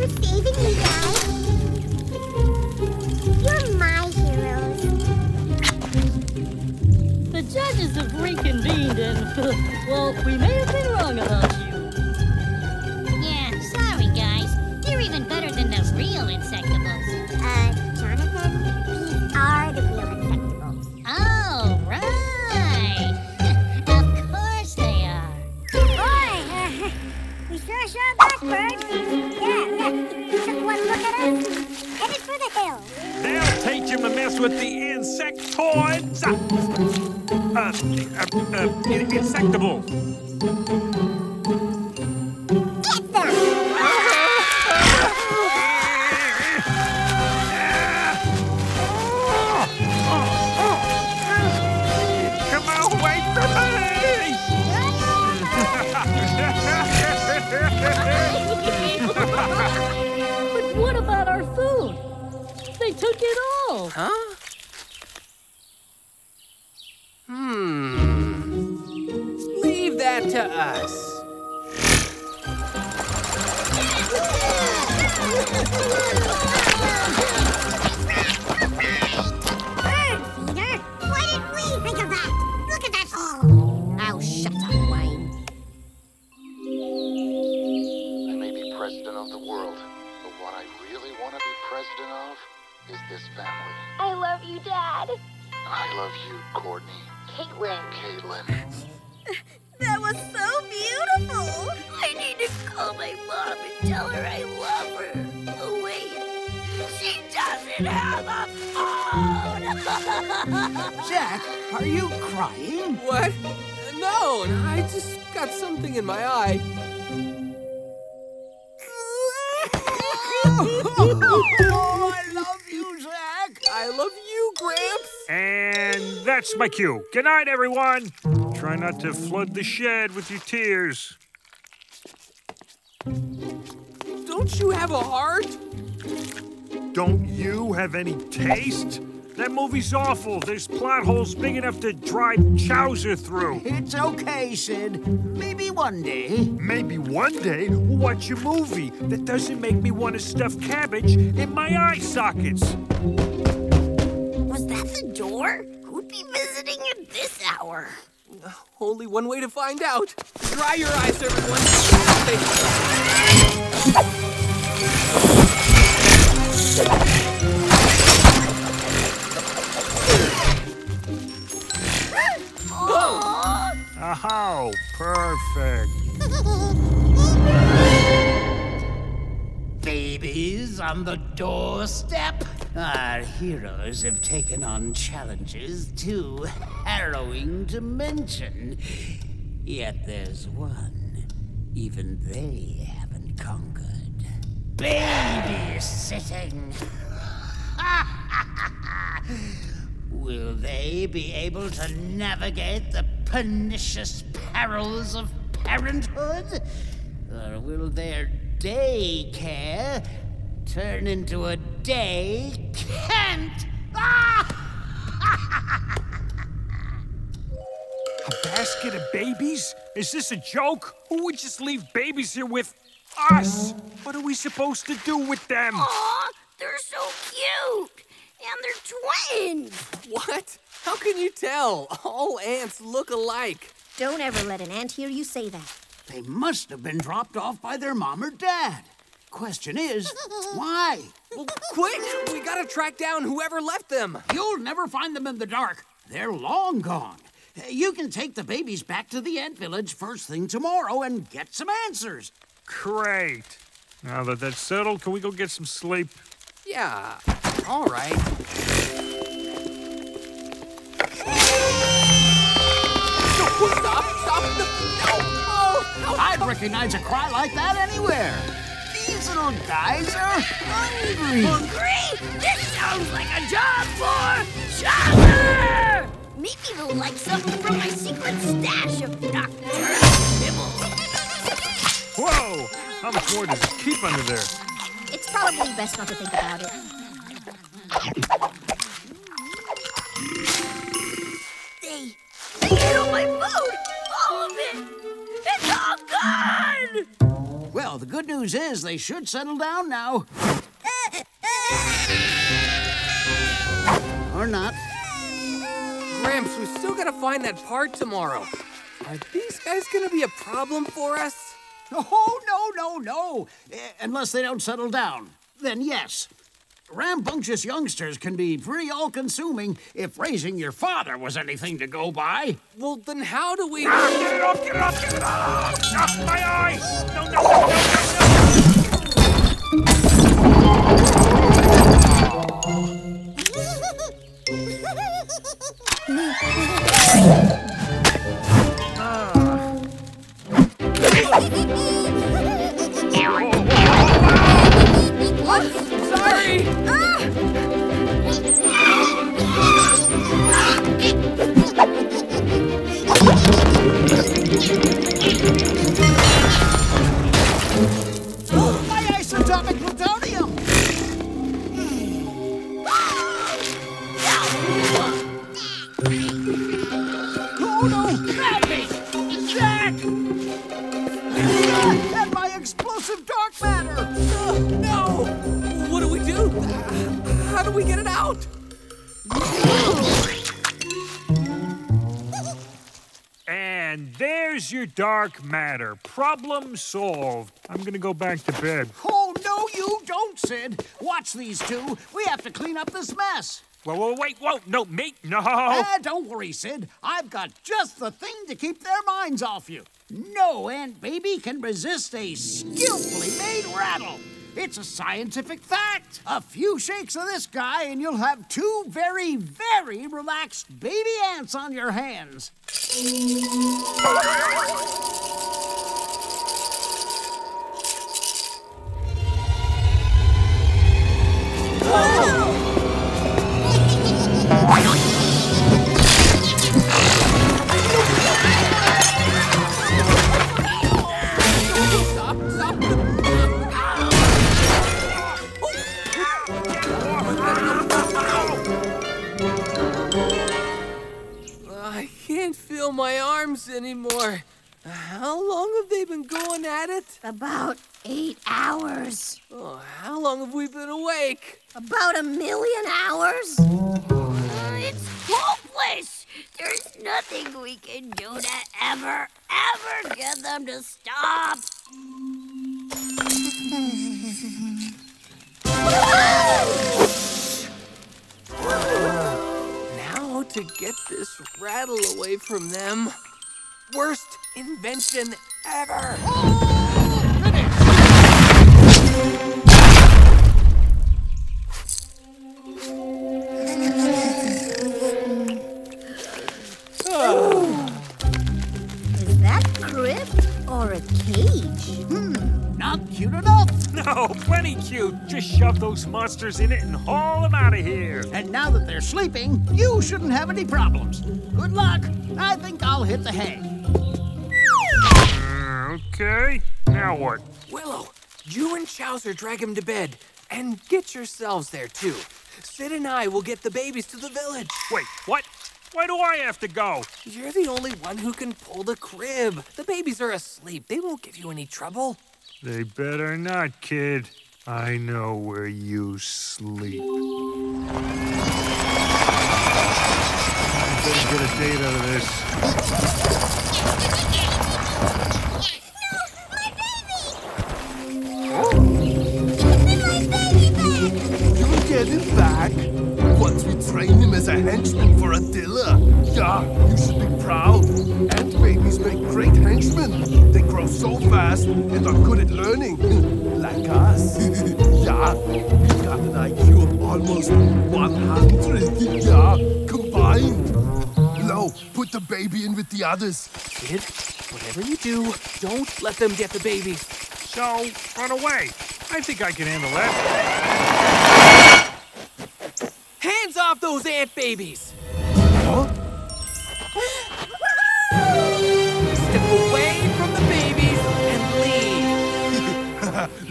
K: For saving my
C: cue. Good night, everyone. Try not to flood the shed with your tears.
A: Don't you have a heart?
C: Don't you have any taste? That movie's awful. There's plot holes big enough to drive Chowser through.
J: It's okay, Syd. Maybe one day.
C: Maybe one day we'll watch a movie that doesn't make me want to stuff cabbage in my eye sockets.
G: Was that the door? Who'd be visiting at this hour?
A: Only one way to find out. Dry your eyes, everyone.
C: Oh, perfect. <laughs>
D: Babies on the doorstep. Our heroes have taken on challenges too harrowing to mention. Yet there's one even they haven't conquered. Babysitting. <laughs> Will they be able to navigate the pernicious perils of parenthood? Or will their daycare turn into a day can't? <laughs>
C: A basket of babies? Is this a joke? Who would just leave babies here with us? What are we supposed to do with them?
G: Aw, they're so cute! And they're twins!
A: What? How can you tell? All ants look alike.
B: Don't ever let an ant hear you say that.
J: They must have been dropped off by their mom or dad. Question is, <laughs> why?
A: Well, quick! We gotta track down whoever left them.
J: You'll never find them in the dark. They're long gone. You can take the babies back to the ant village first thing tomorrow and get some answers.
C: Great. Now that that's settled, can we go get some sleep?
A: Yeah, all right. Stop! Stop! No! Oh,
J: I'd recognize a cry like that anywhere. These little guys are hungry.
G: Hungry? This sounds like a job for Chowser! Maybe they'll like something from my secret stash of Dr. Nibbles.
C: Whoa! How much more does it keep under there?
B: It's probably best not to think about it.
J: Good news is they should settle down now. or not.
A: Gramps, we still gotta find that part tomorrow. Are these guys gonna be a problem for us?
J: Oh, no, no, no. Eh, unless they don't settle down. Then yes. Rambunctious youngsters can be pretty all consuming if raising your father was anything to go by.
A: Well, then how do we.
C: Ah, get it off! Get it off! Get it off! Off my eyes! No, no, no, no, no, no! <laughs>
A: What? Sorry!
J: My isotopic plutonium!
A: We get it out?
C: And there's your dark matter. Problem solved. I'm gonna go back to bed.
J: Oh, no, you don't, Syd. Watch these two. We have to clean up this mess.
C: Whoa, whoa, wait, whoa, no, me, no.
J: Ah, don't worry, Syd. I've got just the thing to keep their minds off you. No ant baby can resist a skillfully made rattle. It's a scientific fact. A few shakes of this guy, and you'll have two very, very relaxed baby ants on your hands.
A: Nerves anymore. How long have they been going at it?
B: About eight hours.
A: Oh, how long have we been awake?
B: About a million hours.
G: Uh, it's hopeless. There's nothing we can do to ever, ever get them to stop.
A: Now <laughs> to get this rattle away from them. Worst invention ever.
B: Is that crib or a cage?
J: Not cute enough. <laughs>
C: No, plenty cute. Just shove those monsters in it and haul them out of here.
J: And now that they're sleeping, you shouldn't have any problems. Good luck. I think I'll hit the hay.
C: Uh, okay, now what?
A: Willow, you and Chowser drag him to bed. And get yourselves there, too. Syd and I will get the babies to the village.
C: Wait, what? Why do I have to go?
A: You're the only one who can pull the crib. The babies are asleep. They won't give you any trouble.
C: They better not, kid. I know where you sleep. I better get a date out of this.
I: You'll get him back once we train him as a henchman for Adilla. Yeah, you should be proud. Ant babies make great henchmen. They grow so fast and are good at learning, <laughs> like us. <laughs> yeah, we got an IQ of almost 100. Yeah, combined. Lo, put the baby in with the others.
A: Syd, whatever you do, don't let them get the baby.
C: So, run away. I think I can handle that.
A: Hands off those ant babies! Huh? <gasps> Step away from the babies and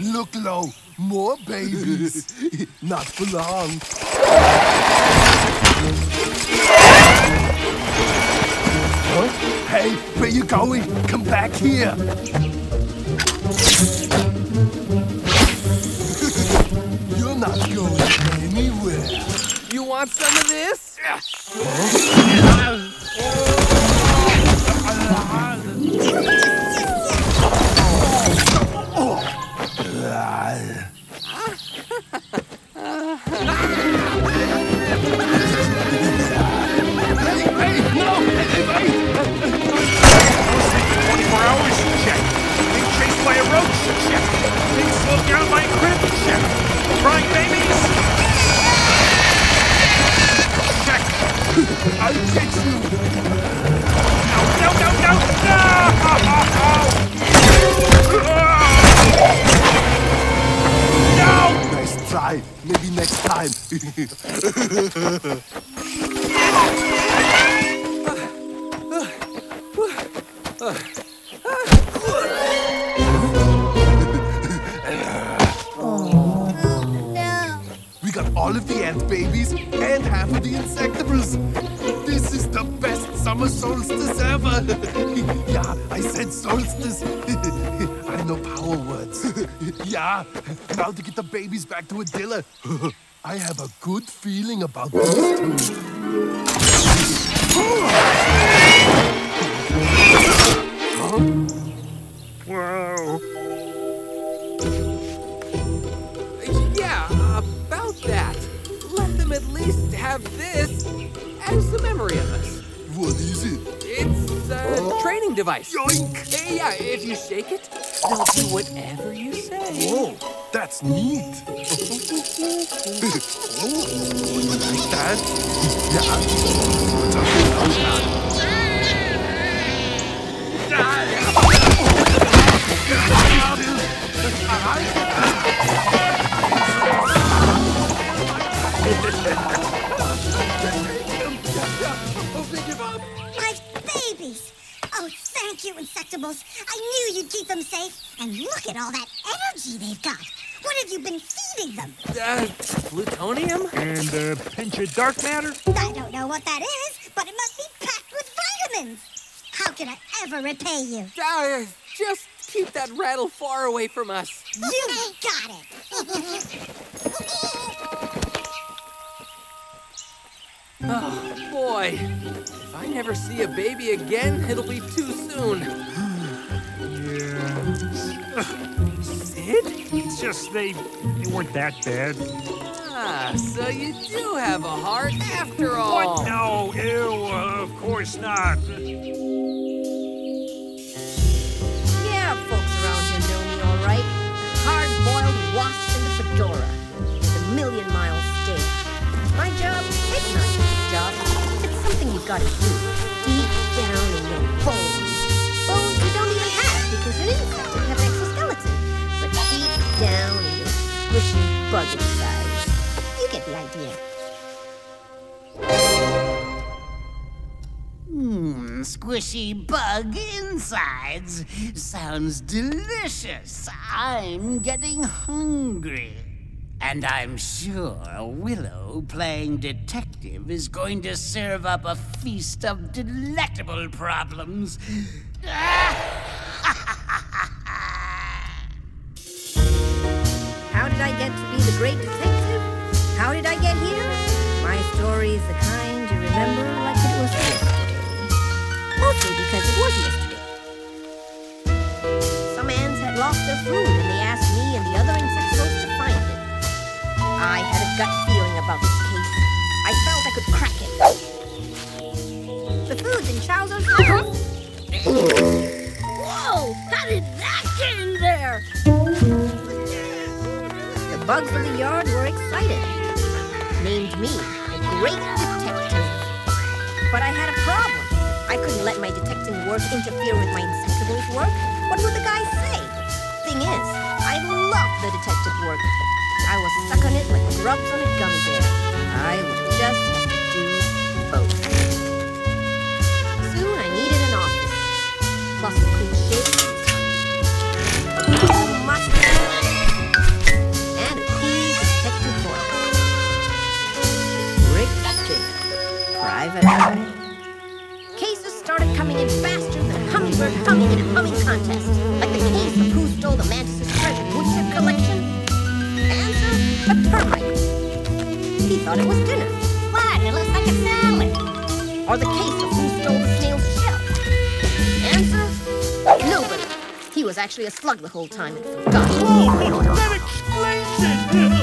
A: leave. <laughs>
I: Look, Lo, more babies. <laughs> Not for long. Huh? Hey, where you going? Come back here.
A: Want some of this?
C: Check. Being slowed down by a crib? Check. Crying babies?
I: Get you.
C: No, no, no, no!
I: Nice try. Maybe next time. <laughs> Oh, we got all of the ant babies and half of the insectivores. Summer solstice ever. <laughs> yeah, I said solstice. <laughs> I know power words. <laughs> yeah, now to get the babies back to Adilla. I have a good feeling about these two.
C: Whoa.
A: Yeah, about that. Let them at least have this as a memory of us.
I: What is it?
A: It's uh, oh. a training device.
I: Yoink!
A: Yeah, if you shake it, they'll do whatever you say.
I: Whoa, that's neat. oh, like that? Yeah.
F: Babies! Oh, thank you, Insectibles. I knew you'd keep them safe. And look at all that energy they've got. What have you been feeding them?
A: Uh, plutonium?
C: And a pinch of dark matter?
F: I don't know what that is, but it must be packed with vitamins. How
K: can I ever repay you?
A: Uh, just keep that rattle far away from us.
K: You got it. <laughs>
A: Oh, boy. If I never see a baby again, it'll be too soon.
C: Syd? It's just they, they weren't that bad.
A: Ah, so you do have a heart after all.
C: What? No, ew, uh, of course not.
B: Yeah, folks around here know me all right. Hard-boiled wasp in the fedora. The million-mile stare. My job? It's not to do. Deep down in your bones. Bones you don't even have because an insect and have an exoskeleton. But deep down in your squishy bug inside. You get the idea.
J: Hmm, squishy bug insides. Sounds delicious. I'm getting hungry. And I'm sure Willow, playing detective, is going to serve up a feast of delectable problems.
B: How gut feeling about this case. I felt I could crack it. The food's in Chowser's house.
G: Whoa! How did that get in there?
B: The bugs of the yard were excited. Named me a great detective. But I had a problem. I couldn't let my detecting work interfere with my Insectibles work. What would the guys say? Thing is, I love the detective work. I was stuck on it like grubs on a gummy bear. I would just do both. Soon I needed an office. Plus a clean shave. A cool mustache. And a cool detective voice. Rick Skinner. Private eye. Cases started coming in faster than hummingbird humming in a humming contest. Like the Answer, a termite. He thought it was dinner.
P: What? It looks like a salad.
B: Or the case of who stole the snail's shell. Answer, nobody. He was actually a slug the whole time and forgot.
C: Oh, oh, that explains it!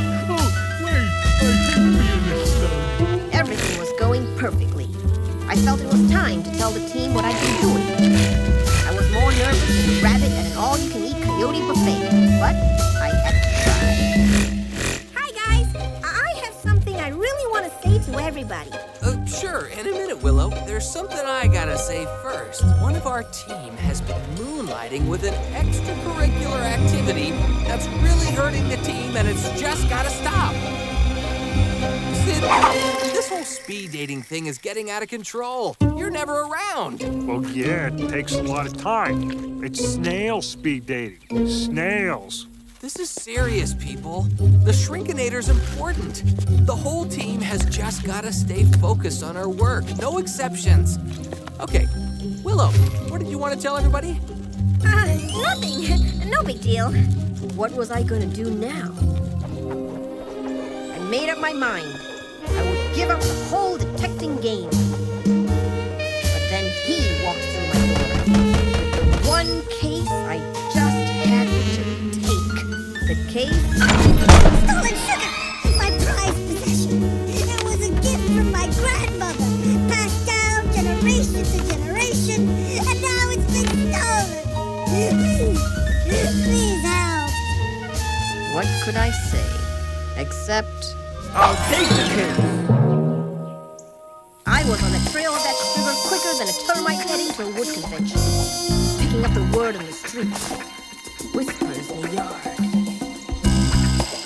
C: <laughs> Oh, wait, I hate being this slow.
B: Everything was going perfectly. I felt it was time to tell the team what I'd been doing. I was more nervous than a rabbit at an all-you-can-eat coyote buffet, but
Q: everybody.
A: Uh, sure, in a minute, Willow. There's something I gotta say first. One of our team has been moonlighting with an extracurricular activity that's really hurting the team, and it's just gotta stop. Syd, <laughs> this whole speed dating thing is getting out of control. You're never around.
C: Well, yeah, it takes a lot of time. It's snail speed dating. Snails.
A: This is serious, people. The Shrinkinator's important. The whole team has just gotta stay focused on our work. No exceptions. Okay, Willow, what did you want to tell everybody?
Q: Uh, nothing. No big deal.
B: What was I gonna do now? I made up my mind. I would give up the whole detecting game. But then he walked through my door. With the one case I The case
K: Stolen sugar! My prized possession. It was a gift from my grandmother. Passed down generation to generation. And now it's been stolen. Please, please help.
B: What could I say? Except, I'll take the case. I was on the trail of that sugar quicker than a termite heading to a wood convention. Picking up the word on the street. Whispers in the yard.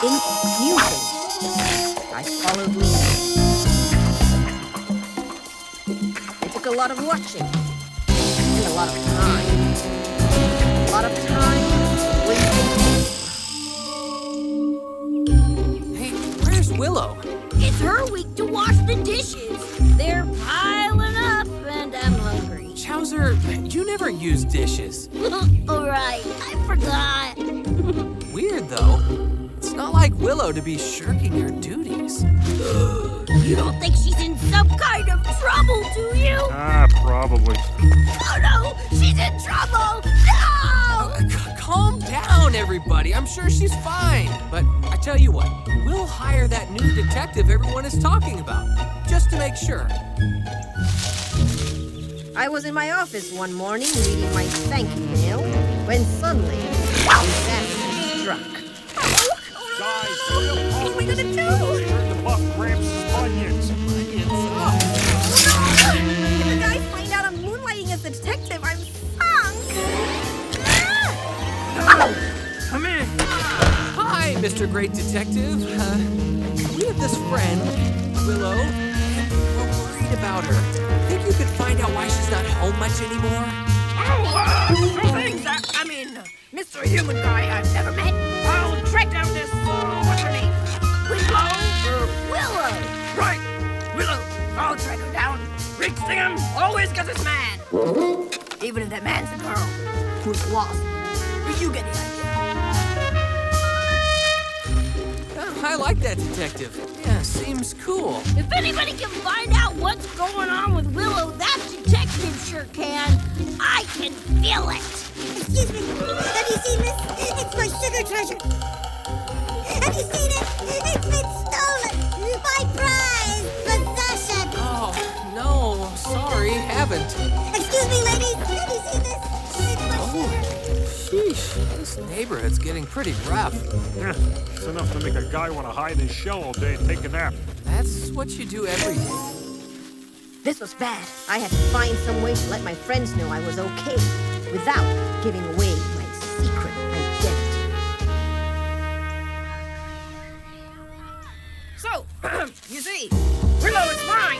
B: Knew things. I followed leads. It took a lot of watching. And a lot of time. A lot of time wasted
A: Hey, where's Willow?
G: It's her week to wash the dishes. They're piling up, and I'm hungry.
A: Chowser, you never use dishes. <laughs>
G: All right, I forgot. <laughs>
A: Weird, though. It's not like Willow to be shirking her duties. <gasps>
G: You don't think she's in some kind of trouble, do you?
C: Ah, probably.
G: Oh no, she's in trouble! No!
A: C- calm down, everybody. I'm sure she's fine. But I tell you what, we'll hire that new detective everyone is talking about, just to make sure.
R: I was in my office one morning reading my thank you mail when suddenly disaster struck.
C: Guys,
R: What are we gonna do?
C: Turn the buck Gramps' onions.
R: If the guys find out I'm moonlighting as the detective, I'm sunk.
A: Come in. Hi, Mr. Great Detective. Uh, we have this friend, Willow, and we're worried about her. Think you could find out why she's not home much anymore?
B: Oh, uh, things that, I mean, Mr. Human Guy I've never met. I'll track down this, uh, what's her name? Willow? Uh,
G: Willow!
B: right, Willow. I'll track her down. Rick Stingham always gets his man. <laughs> Even if that man's a girl who's lost. You get the idea.
A: Uh, I like that detective. Yeah, seems cool.
G: If anybody can find out what's going on with Willow, that detective sure can. I can feel it.
F: Excuse me. Have you seen this? It's my sugar treasure. Have you seen it? It's been stolen. My prize possession.
A: Oh, no, sorry, haven't.
F: Excuse me, ladies. Have you seen this?
A: Oh, sheesh. This neighborhood's getting pretty rough.
C: Yeah, it's enough to make a guy want to hide in his shell all day and take a nap.
A: That's what you do every day.
R: This was bad. I had to find some way to let my friends know I was okay without giving away my secret identity.
B: So, <clears throat> you see, Willow is mine.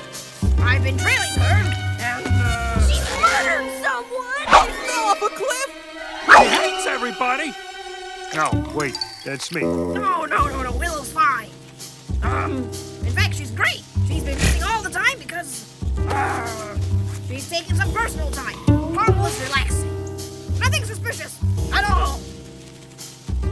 B: I've been trailing her, and, uh...
G: She murdered someone!
A: Fell off a cliff!
C: Thanks, everybody! No, wait, that's me.
B: No, no, no, no, Willow's fine. Um, in fact, she's great. She's been <laughs> she's taking some personal time. Harmless, relaxing. Nothing suspicious at all.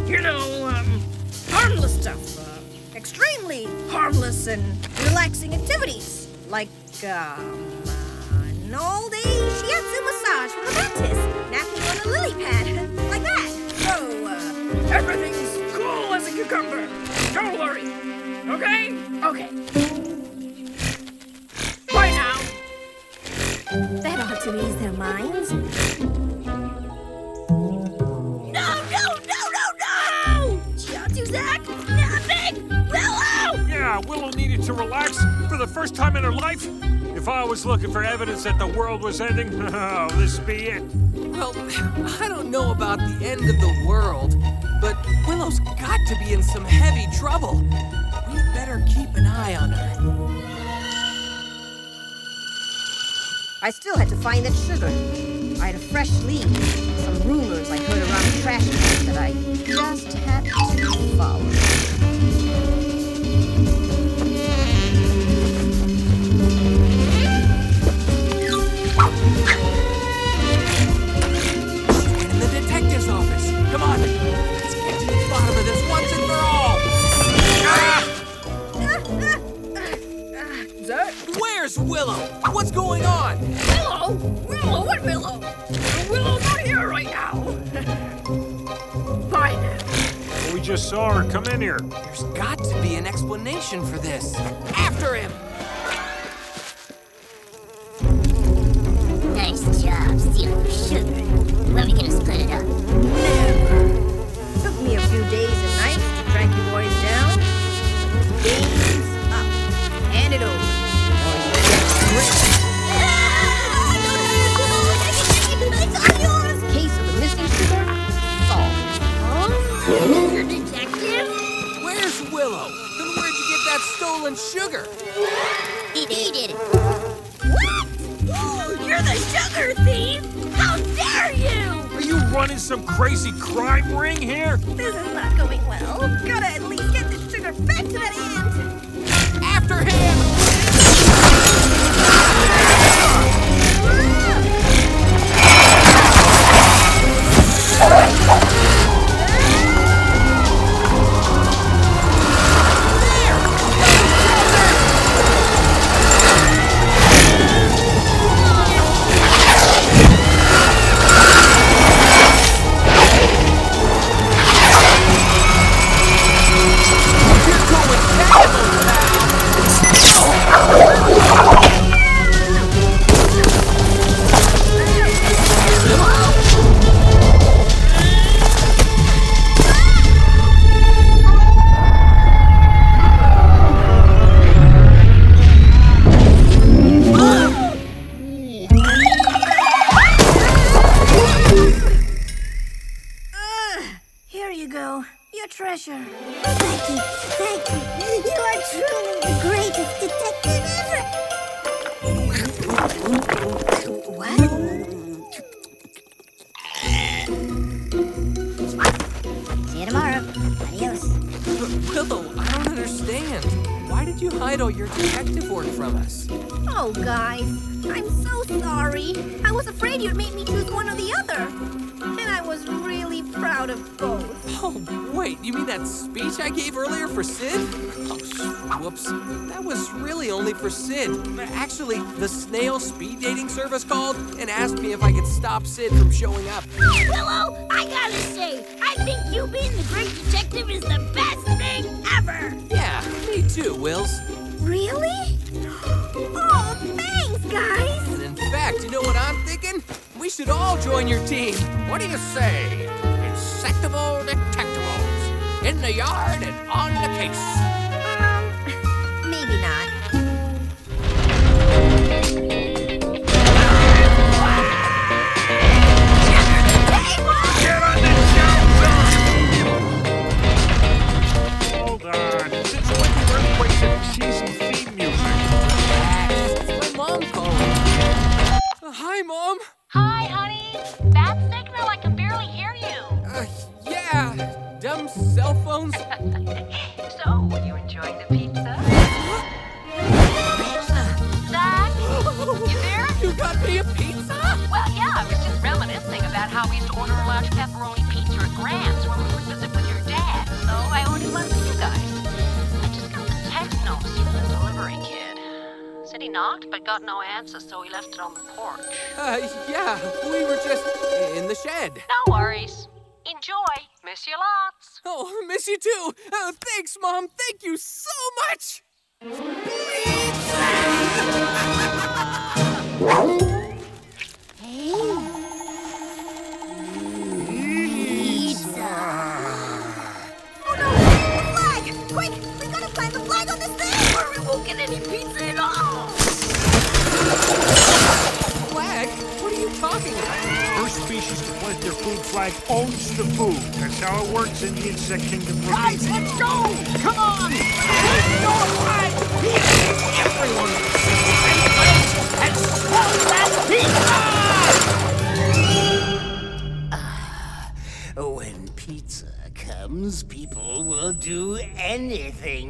B: You know, um, harmless stuff. Uh, extremely harmless and relaxing activities. Like, um, uh, an old age shiatsu massage from the dentist. Napping on a lily pad. <laughs> like that. So, uh, everything's cool as a cucumber. Don't worry. Okay? Okay.
S: That ought to ease their minds.
G: No, no, no, no, no! Shiatsu Zak! Nothing! Willow!
C: Yeah, Willow needed to relax for the first time in her life. If I was looking for evidence that the world was ending, <laughs> oh, this be it.
A: Well, I don't know about the end of the world, but Willow's got to be in some heavy trouble. We better keep an eye on her.
R: I still had to find that sugar. I had a fresh lead, some rumors I heard around the trash can that I just had to follow.
A: In the detective's office. Come on, let's get to the bottom of this once and for all.
B: Ah! <laughs> Zak?
A: Where's Willow? What's going on?
B: Willow? Willow? What Willow? Willow's not here right now. Bye now.
C: We just saw her come in here.
A: There's got to be an explanation for this. After him!
T: Nice job stealing sugar. When are we gonna split it up?
A: That stolen sugar?
T: He, he did it.
G: What? You're the sugar thief! How dare you!
C: Are you running some crazy crime ring here?
S: This is not going well. Gotta at least get this sugar back to that ant.
A: After him!
U: the
A: yard and on the case.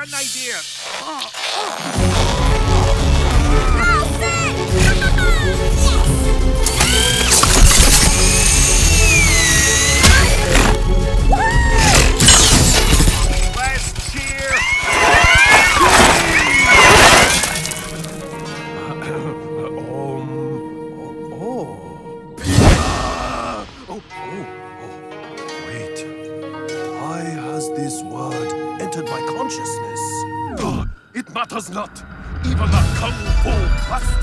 V: got
C: an idea.
I: Oh, oh. not. Even a Kung Fu Master.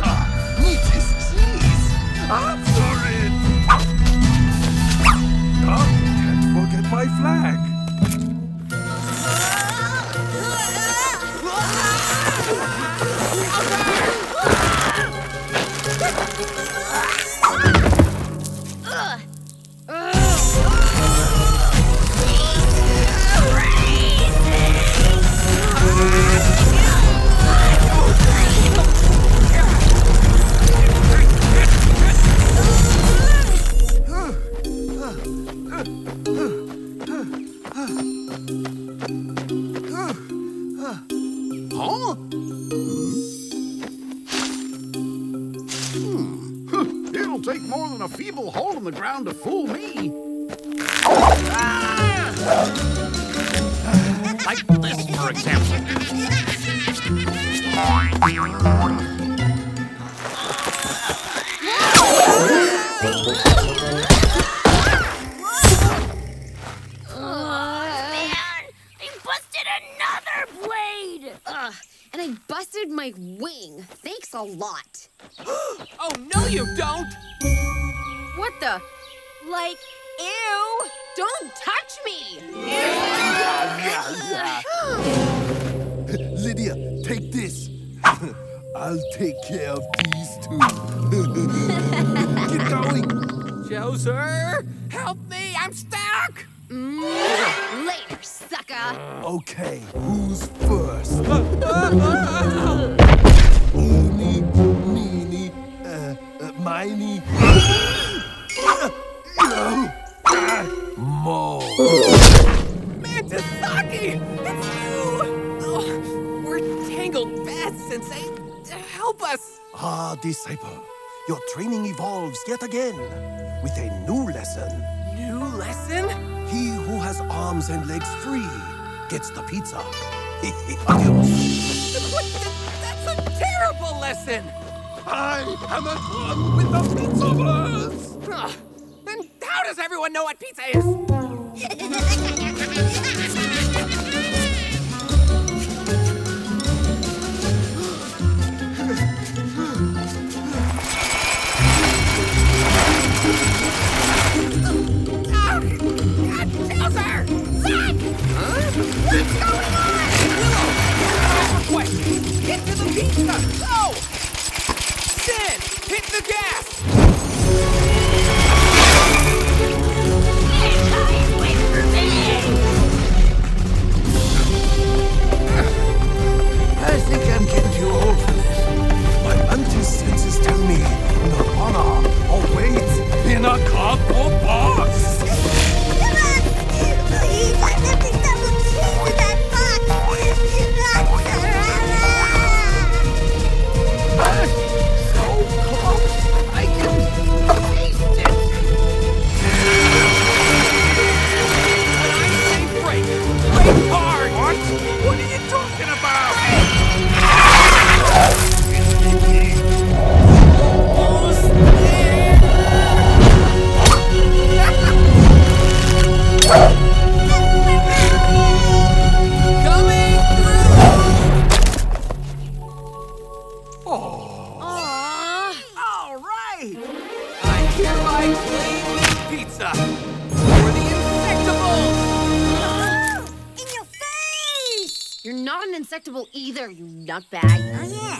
E: Insectable either, you nutbag.
F: Oh, yeah.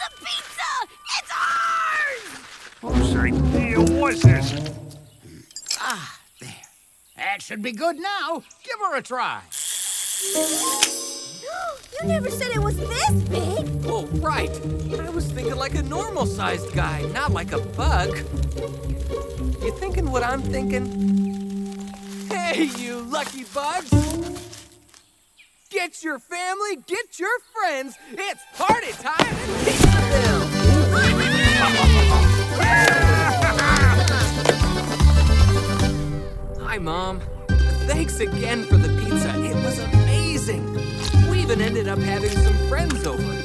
G: The pizza! It's ours!
C: Whose idea was this?
J: Ah, there. That should be good now. Give her a try. <gasps>
B: You never said it was this big.
A: Oh, right. I was thinking like a normal sized guy, not like a bug. You thinking what I'm thinking? Hey, you lucky bugs! Get your family, get your friends. It's party time in! <laughs> Hi, Mom. Thanks again for the pizza. It was amazing. We even ended up having some friends over.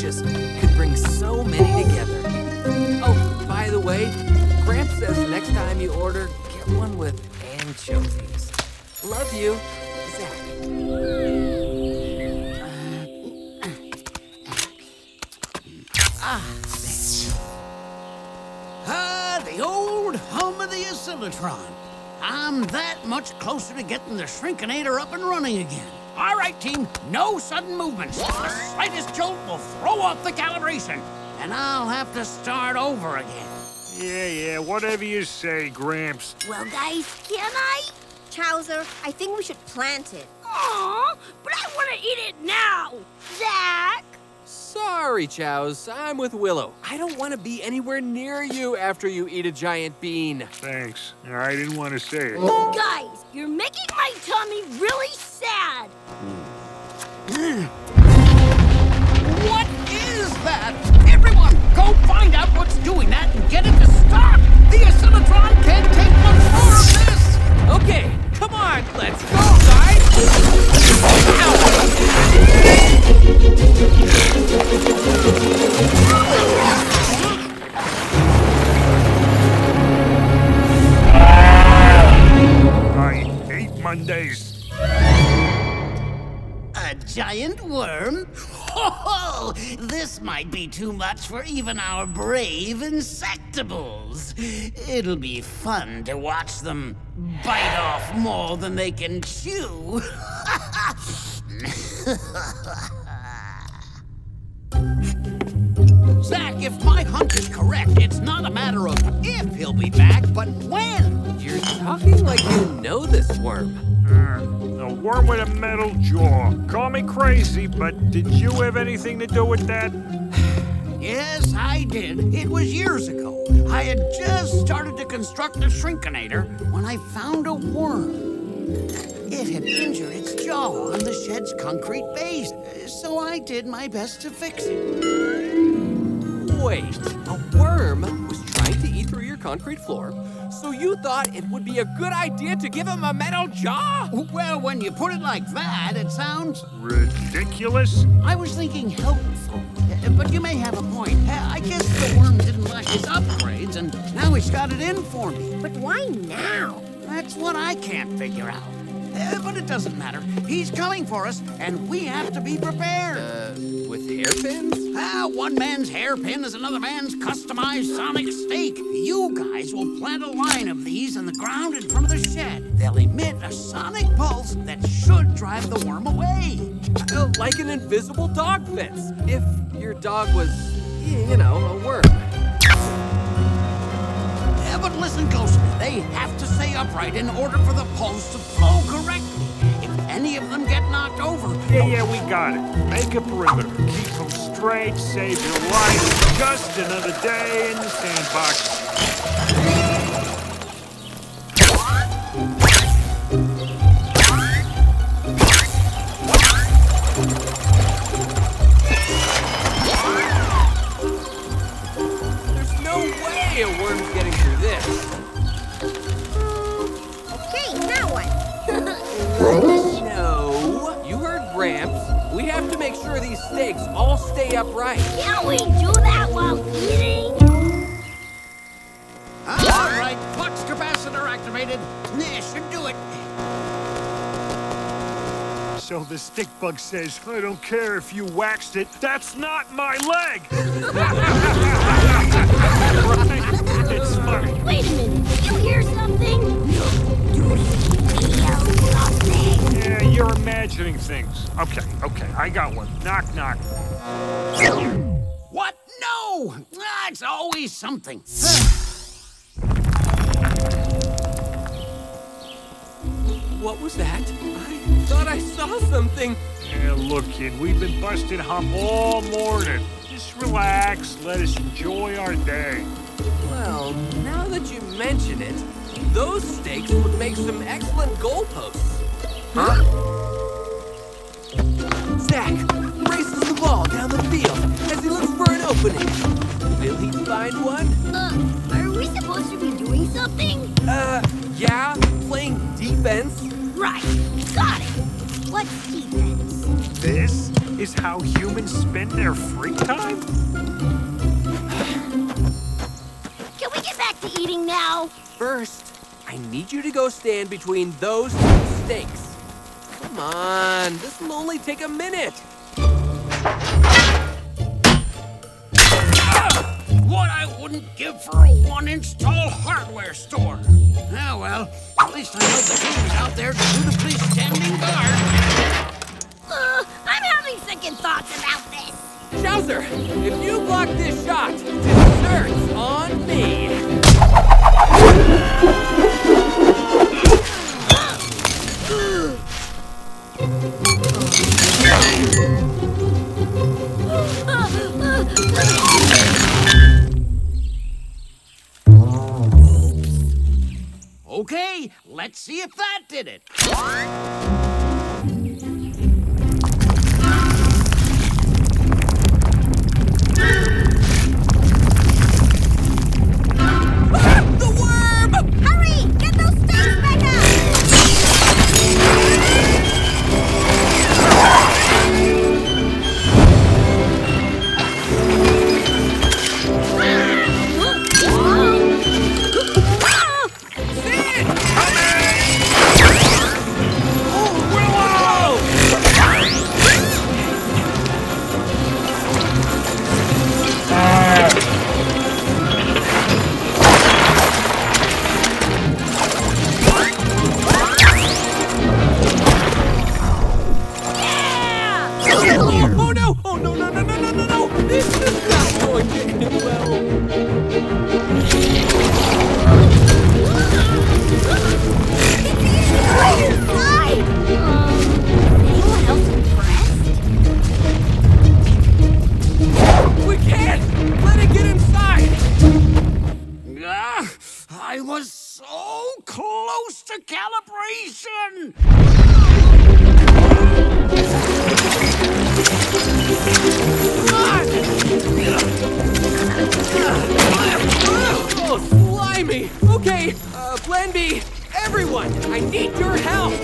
A: Could bring so many together. Oh, by the way, Gramps says next time you order, get one with anchovies. Love you, Zak.
J: Ah. Ah, the old home of the oscillotron. I'm that much closer to getting the Shrinkinator up and running again. All right, team, no sudden movements. The slightest jolt will throw off the calibration, and I'll have to start over again.
C: Yeah, yeah, whatever you say, Gramps.
G: Well, guys, can I?
B: Chowser, I think we should plant it.
G: Aw, but I want to eat it now! Zak!
A: Sorry, Chows. I'm with Willow. I don't want to be anywhere near you after you eat a giant bean.
C: Thanks. I didn't want to say it.
G: Guys, you're making my tummy really sad! Hmm.
J: What is that? Everyone, go find out what's doing that and get it to stop! The oscillotron can't take much more of this!
A: Okay, come on, let's go, guys!
C: I hate Mondays.
D: A giant worm? Ho ho! This might be too much for even our brave insectibles. It'll be fun to watch them bite off more than they can chew. <laughs>
J: Zak, if my hunch is correct, it's not a matter of if he'll be back, but when.
A: You're talking like you know this worm.
C: Uh, a worm with a metal jaw. Call me crazy, but did you have anything to do with that?
J: Yes, I did. It was years ago. I had just started to construct a shrinkinator when I found a worm. It had injured its jaw on the shed's concrete base, so I did my best to fix it.
A: Wait, a worm was trying to eat through your concrete floor, so you thought it would be a good idea to give him a metal jaw?
J: Well, when you put it like that, it sounds.
C: Ridiculous?
J: I was thinking helpful, uh, but you may have a point. Uh, I guess the worm didn't like his upgrades, and now he's got it in for me.
B: But why now?
J: That's what I can't figure out. Uh, but it doesn't matter. He's coming for us, and we have to be prepared.
A: Uh, with hairpins?
J: Ah, one man's hairpin is another man's customized sonic stake. You guys will plant a line of these in the ground in front of the shed. They'll emit a sonic pulse that should drive the worm away.
A: Uh, like an invisible dog fence. If your dog was, you know, a worm.
J: Yeah, but listen closely. They have to stay upright in order for the pulse to flow knocked over,
C: Yeah, yeah, we got it. Make a perimeter. Keep them straight, save your life. Just another day in the sandbox. So the stick bug says, I don't care if you waxed it, that's not my leg! right? <laughs> It's funny.
G: Wait a minute. Did you hear something?
C: Yeah, you're imagining things. Okay, okay, I got one. Knock, knock.
J: What? No! Ah, it's always something. <laughs>
A: What was that? I thought I saw something.
C: Yeah, look, kid, we've been busting hump all morning. Just relax, let us enjoy our day.
A: Well, now that you mention it, those stakes would make some excellent goalposts. Huh? Zak races the ball down the field as he looks for an opening. Will he find one?
G: Uh, are we supposed to be doing something?
A: Uh, yeah, playing defense.
G: Right. Got it. What's defense?
C: This is how humans spend their free time?
G: Can we get back to eating now?
A: First, I need you to go stand between those two stakes. Come on, this will only take a minute.
J: What I wouldn't give for a one-inch tall hardware store. Ah, well, at least I know the team's out there to dutifully standing guard.
G: Uh, I'm having second thoughts about this.
A: Chowser, if you block this shot, dessert's on me. <gasps>
J: Okay, let's see if that did it. Calibration.
A: Oh, slimy! Okay, uh, plan B. Everyone, I need your help.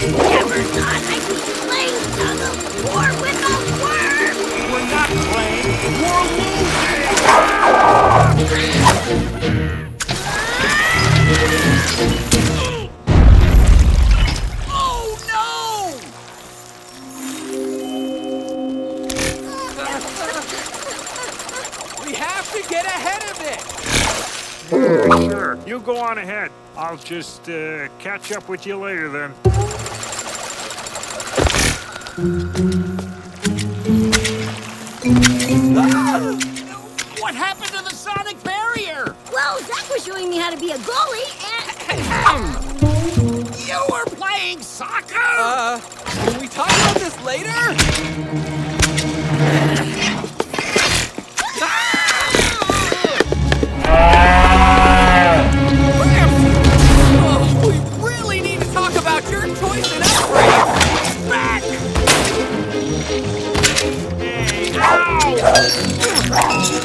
G: Never thought I'd be playing tug war with a worm!
C: We're not playing, we're losing!
J: Oh no!
A: We have to get ahead of it.
C: Sure, you go on ahead. I'll just uh, catch up with you later then.
J: What happened to the sonic barrier?
G: Well, Zak was showing me how to be a goalie, and...
J: You were playing soccer?
A: Uh, can we talk about this later?
J: Let's go.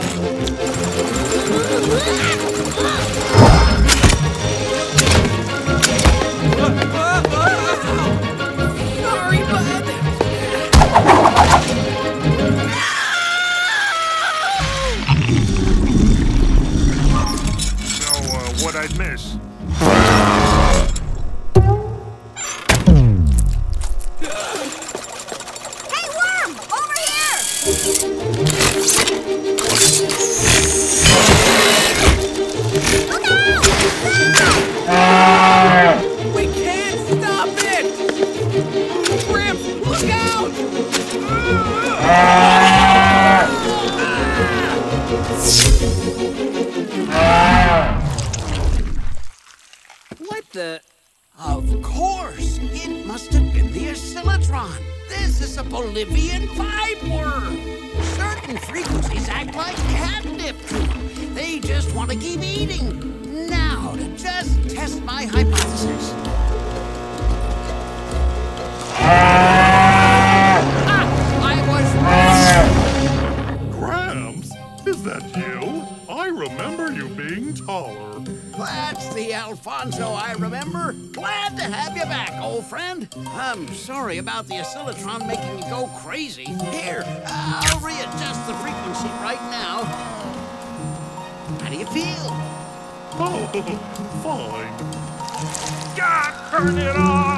J: Oscillotron making you go crazy. Here, I'll readjust the frequency right now. How do you feel?
C: Oh, <laughs> fine. God, turn it off!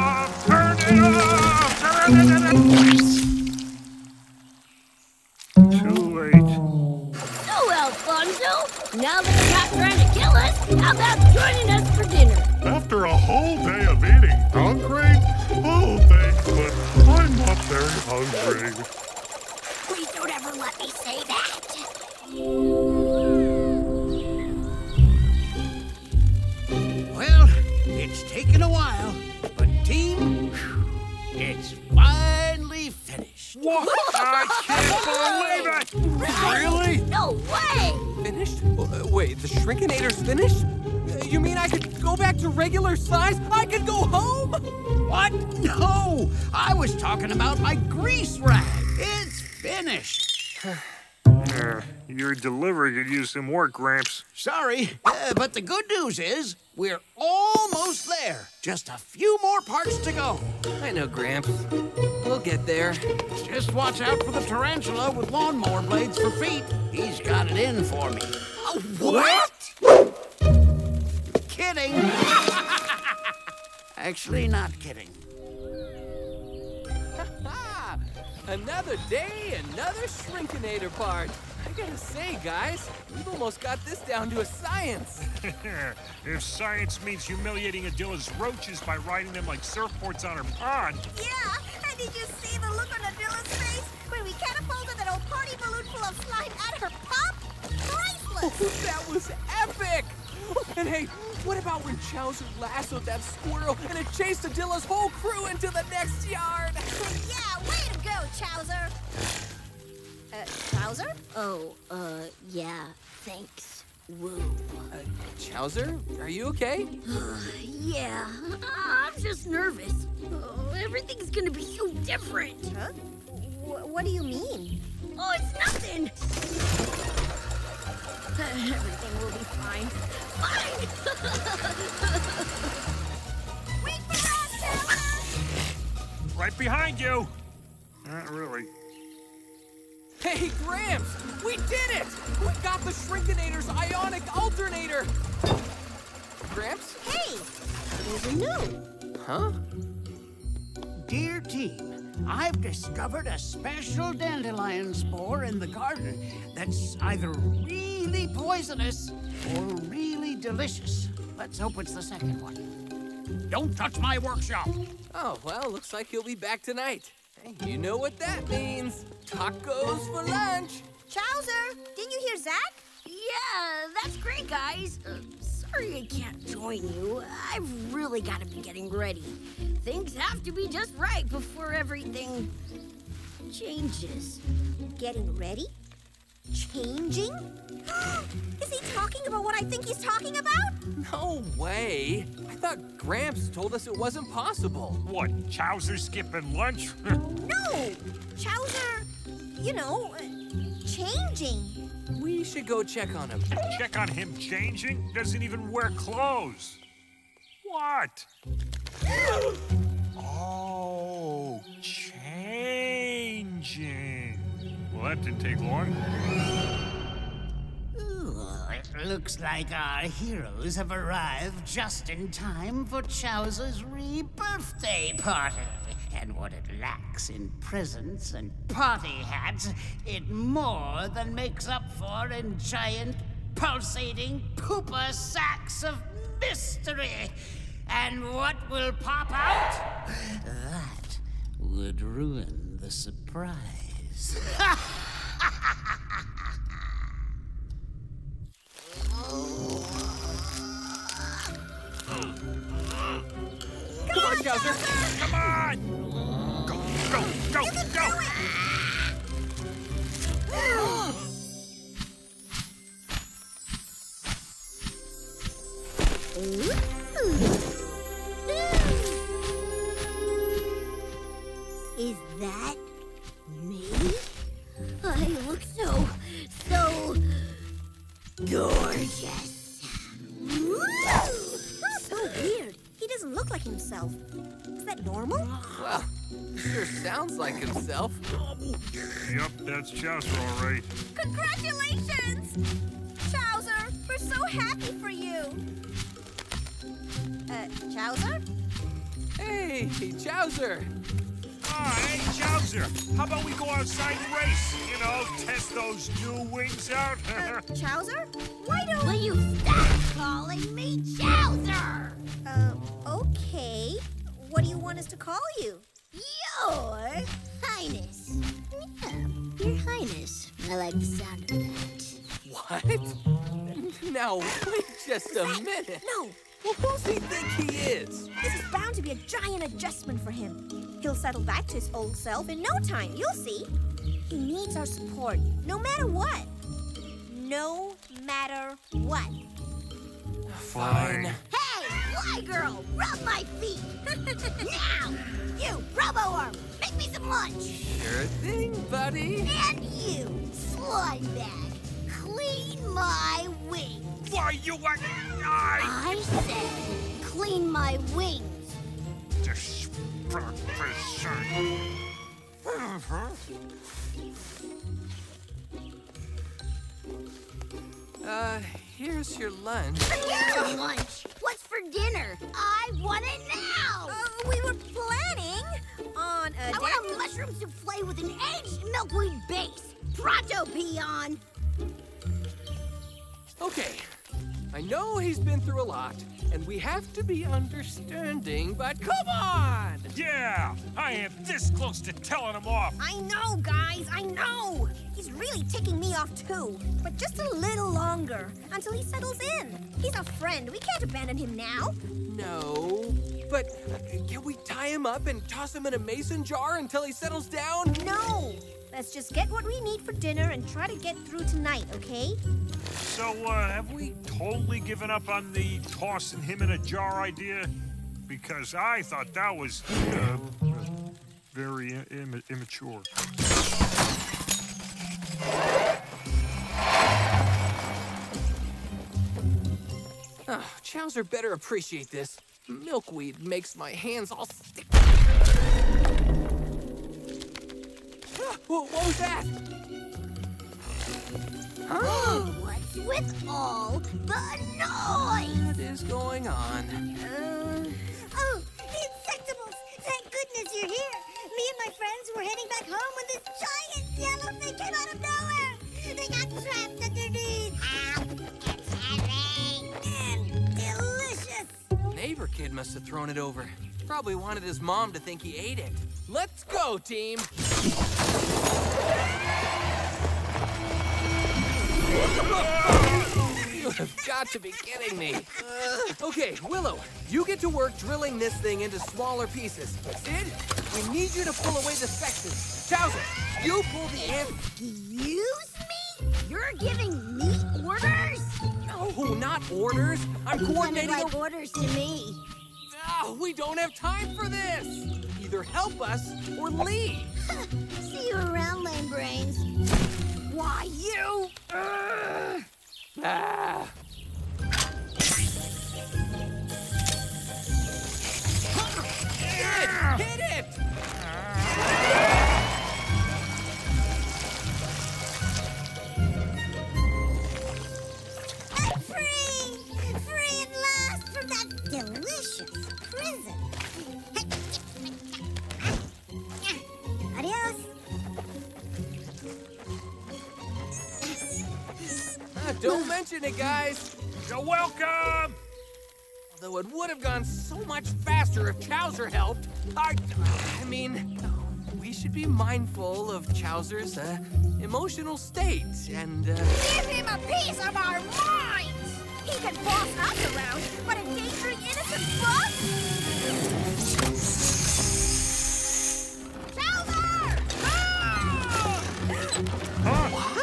C: Use work, Gramps.
J: Sorry, uh, but the good news is we're almost there. Just a few more parts to go.
A: I know, Gramps. We'll get there.
J: Just watch out for the tarantula with lawnmower blades for feet. He's got it in for me.
A: Oh, what?
J: Kidding. <laughs> Actually, not kidding. <laughs>
A: Another day, another Shrinkinator part. I gotta say, guys, we've almost got this down to a science. <laughs>
C: if science means humiliating Adilla's roaches by riding them like surfboards on her pond,
B: Yeah, and did you see the look on Adilla's face when we catapulted that old party balloon full of slime at her pop? Priceless! <laughs>
A: that was epic! And hey, what about when Chowser lassoed that squirrel and it chased Adilla's whole crew into the next yard? <laughs>
B: yeah, way to go, Chowser!
G: Uh, Chowser? Oh, uh, yeah, thanks. Woo.
A: Chowser, are you okay? <sighs>
G: yeah, I'm just nervous. Oh, everything's gonna be so different.
B: Huh? Wh- what do you mean?
G: Oh, it's nothing. <laughs> Everything will be fine. fine. <laughs>
C: right behind you. Not really.
A: Hey, Gramps, we did it! We got the Shrinkinator's ionic alternator! Gramps?
B: Hey, there's a note.
A: Huh?
J: Dear team, I've discovered a special dandelion spore in the garden that's either really poisonous or really delicious. Let's hope it's the second one. Don't touch my workshop.
A: Oh, well, looks like he'll be back tonight. You know what that means. Tacos for lunch.
B: Chowser, didn't you hear Zak?
G: Yeah, that's great, guys. Uh, sorry I can't join you. I've really got to be getting ready. Things have to be just right before everything changes.
B: Getting ready? Changing? <gasps> Is he talking about what I think he's talking about?
A: No way. I thought Gramps told us it wasn't possible.
C: What, Chowser skipping lunch? <laughs>
B: No! Chowser, you know, uh, changing.
A: We should go check on him.
C: Check on him changing? Doesn't even wear clothes. What? <gasps> oh, changing. Well, that didn't take long.
D: Ooh, it looks like our heroes have arrived just in time for Chowser's re-birthday party.
J: And what it lacks in presents and party hats, it more than makes up for in giant, pulsating pooper sacks of mystery. And what will pop out? That would ruin the surprise. <laughs>
A: Come on, Chowser!
C: Come on! Go, go, go, go! <gasps>
G: Is that gorgeous.
B: So weird. He doesn't look like himself. Is that normal?
A: Well, sure sounds like himself.
C: Yep, that's Chowser, all right.
W: Congratulations! Chowser, we're so happy for you.
B: Uh, Chowser?
A: Hey, Chowser!
C: Ah, hey, Chowser, how about we go outside and race? You know, test those new wings out? <laughs>
B: Uh, Chowser? Why don't...
G: Will you stop calling me Chowser?
B: Uh, okay. What do you want us to call you?
G: Your Highness. Yeah, Your Highness. I like the sound of that.
A: What? <laughs> Now, wait just a minute.
B: No,
A: Well, who's he think he is?
B: this is bound to be a giant adjustment for him. He'll settle back to his old self in no time, you'll see. He needs our support, no matter what. No matter what.
A: Fine.
G: Hey, fly girl, rub my feet. <laughs> now, you, Robo Arm, make me some lunch.
A: Sure thing, buddy.
G: And you, slime bag, clean my wings.
C: Why, you are... I...
G: I said, clean my wings.
A: Uh, here's your lunch. <laughs>
G: Your lunch. What's for dinner? I want it now.
B: Uh, we were planning on a
G: I want a mushroom souffle with an aged milkweed base. Pronto, peon.
A: Okay. I know he's been through a lot, and we have to be understanding, but come on!
C: Yeah, I am this close to telling him off.
B: I know, guys, I know. He's really ticking me off too. But just a little longer until he settles in. He's a friend. We can't abandon him now.
A: No. But uh, can we tie him up and toss him in a mason jar until he settles down?
B: No. Let's just get what we need for dinner and try to get through tonight, okay?
C: So, uh, have we totally given up on the tossing him in a jar idea? Because I thought that was, uh, very Im immature.
A: Oh, Chowser better appreciate this. Milkweed makes my hands all sticky. Wha- what was that?
G: What's with all the noise?
A: What is going on?
G: Uh,
F: Oh, the Insectibles! Thank goodness you're here! Me and my friends were heading back home when this giant yellow thing came out of nowhere! They got trapped underneath! Help! It's heavy! And delicious!
A: Neighbor kid must have thrown it over. Probably wanted his mom to think he ate it. Let's go, team! <laughs> You have got to be kidding me. Uh, okay, Willow, you get to work drilling this thing into smaller pieces. Syd, we need you to pull away the sections. Chowser, you pull the amp.
G: Excuse me? You're giving me orders?
A: No, not orders. I'm coordinating
G: like
A: the...
G: orders to me.
A: Oh, we don't have time for this. Either help us or leave. <laughs>
G: See you around, lame brains. Why, you?
A: Ah. Hit it! Hit it!
F: I'm free! Free at last from that delicious
A: Don't mention it, guys.
C: You're welcome.
A: Although it would have gone so much faster if Chowser helped. I, I mean, we should be mindful of Chowser's uh, emotional state and. Uh...
G: Give him a piece of our minds! He can boss us around, but endangering innocent bugs? Chowser!
C: Huh?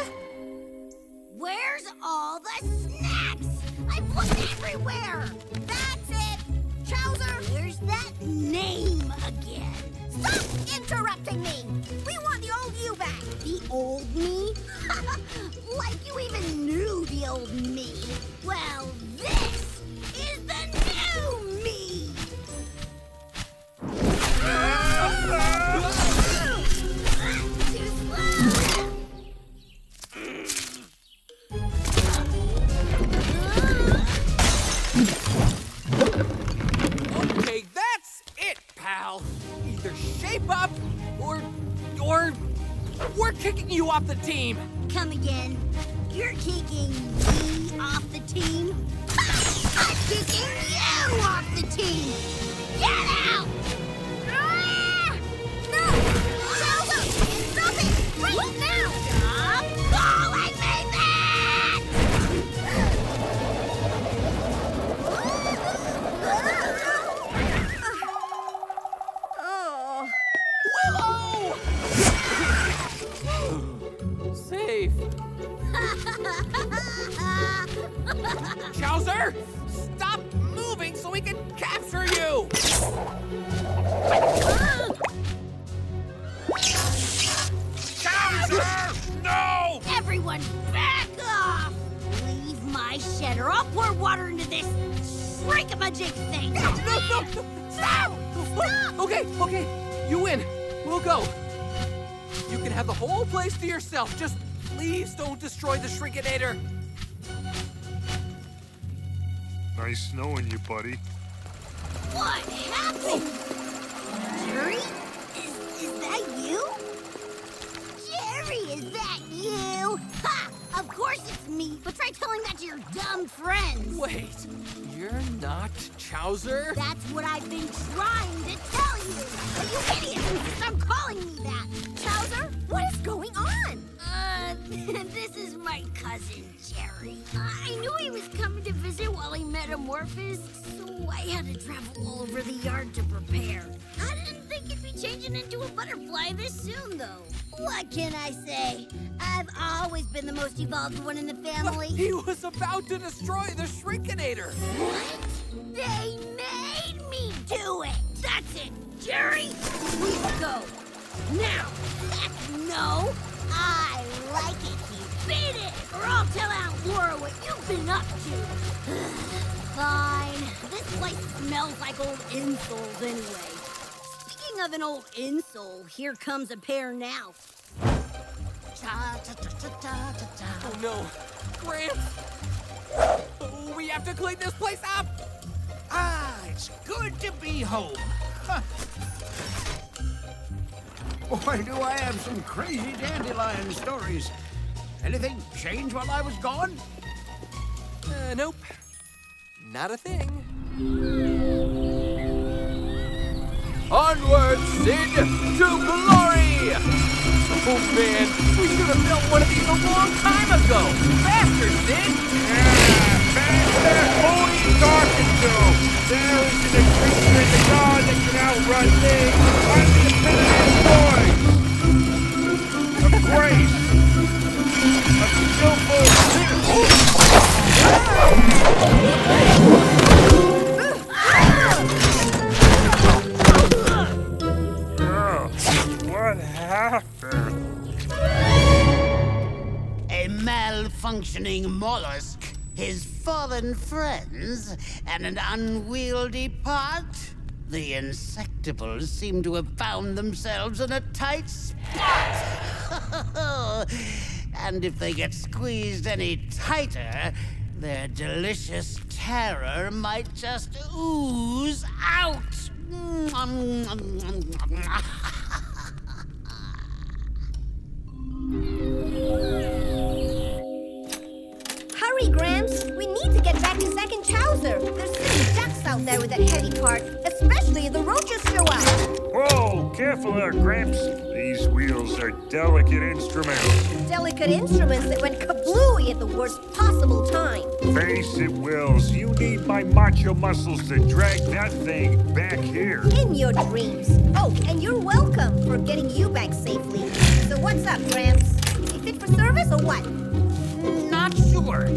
G: Where's all the snacks? I've looked everywhere. That's it. Chowser. There's that name again. Stop interrupting me. We want the old you back. The old me? <laughs> like you even knew the old me. Well, this is the new me. <laughs>
A: off the team.
G: Come again. You're kicking me off the team? <laughs> I'm kicking you off the team! Get out! Chowser! Stop
A: moving so we can capture you!
C: Chowser! No!
G: Everyone back off! Leave my shed or I'll pour water into this shrink-a-majig thing! No, no, no! Stop! Stop!
A: Okay, okay, you win. We'll go. You can have the whole place to yourself. Just please don't destroy the Shrinkinator.
C: Nice knowing you, buddy.
G: What happened? Jerry? Is, is that you? Jerry, is that you? Ha! Of course it's me, but try telling that to your dumb friends.
A: Wait, you're not Chowser?
G: That's what I've been trying to tell you. But you idiots insist on calling me that. Chowser, what is going on? Uh, <laughs> this is my cousin, Jerry. I knew he was coming to visit while he metamorphosed, so I had to travel all over the yard to prepare. I didn't think he'd be changing into a butterfly this soon, though. What can I say? I've always been the most evolved one in the family. <laughs>
A: He was about to destroy the Shrinkinator.
G: What? They made me do it! That's it, Jerry! We go! Now! Heck no! I like it, you beat it! Or I'll tell Aunt Laura what you've been up to! <sighs> Fine. This place smells like old insoles anyway. Speaking of an old insole, here comes a pair now. Cha cha cha.
A: Oh no, Gramps! Oh, we have to clean this place up!
J: Ah, it's good to be home. Huh. Boy, do I have some crazy dandelion stories. Anything change while I was gone?
A: Uh, nope. Not a thing.
X: Onward, Syd, to glory! Oh man, we should have built one of these a long time ago! Faster, Syd!
C: Who are you talking to? There isn't a creature in the yard that can outrun me. I'm the grace. Oh, what happened?
D: A malfunctioning mollusk, his fallen friends, and an unwieldy pot? The insectibles seem to have found themselves in a tight spot. <laughs> and if they get squeezed any tighter, their delicious terror might just ooze out. Hurry, Gramps.
B: We need to get back to and Chowser, there's silly ducks out there with that heavy part, especially if the roaches show up.
C: Whoa, careful there, Gramps. These wheels are delicate instruments.
B: Delicate instruments that went kablooey at the worst possible time.
C: Face it, Wills, you need my macho muscles to drag that thing back here.
B: In your dreams. Oh, and you're welcome for getting you back safely. So what's up, Gramps? He fit for service or what?
J: Not sure.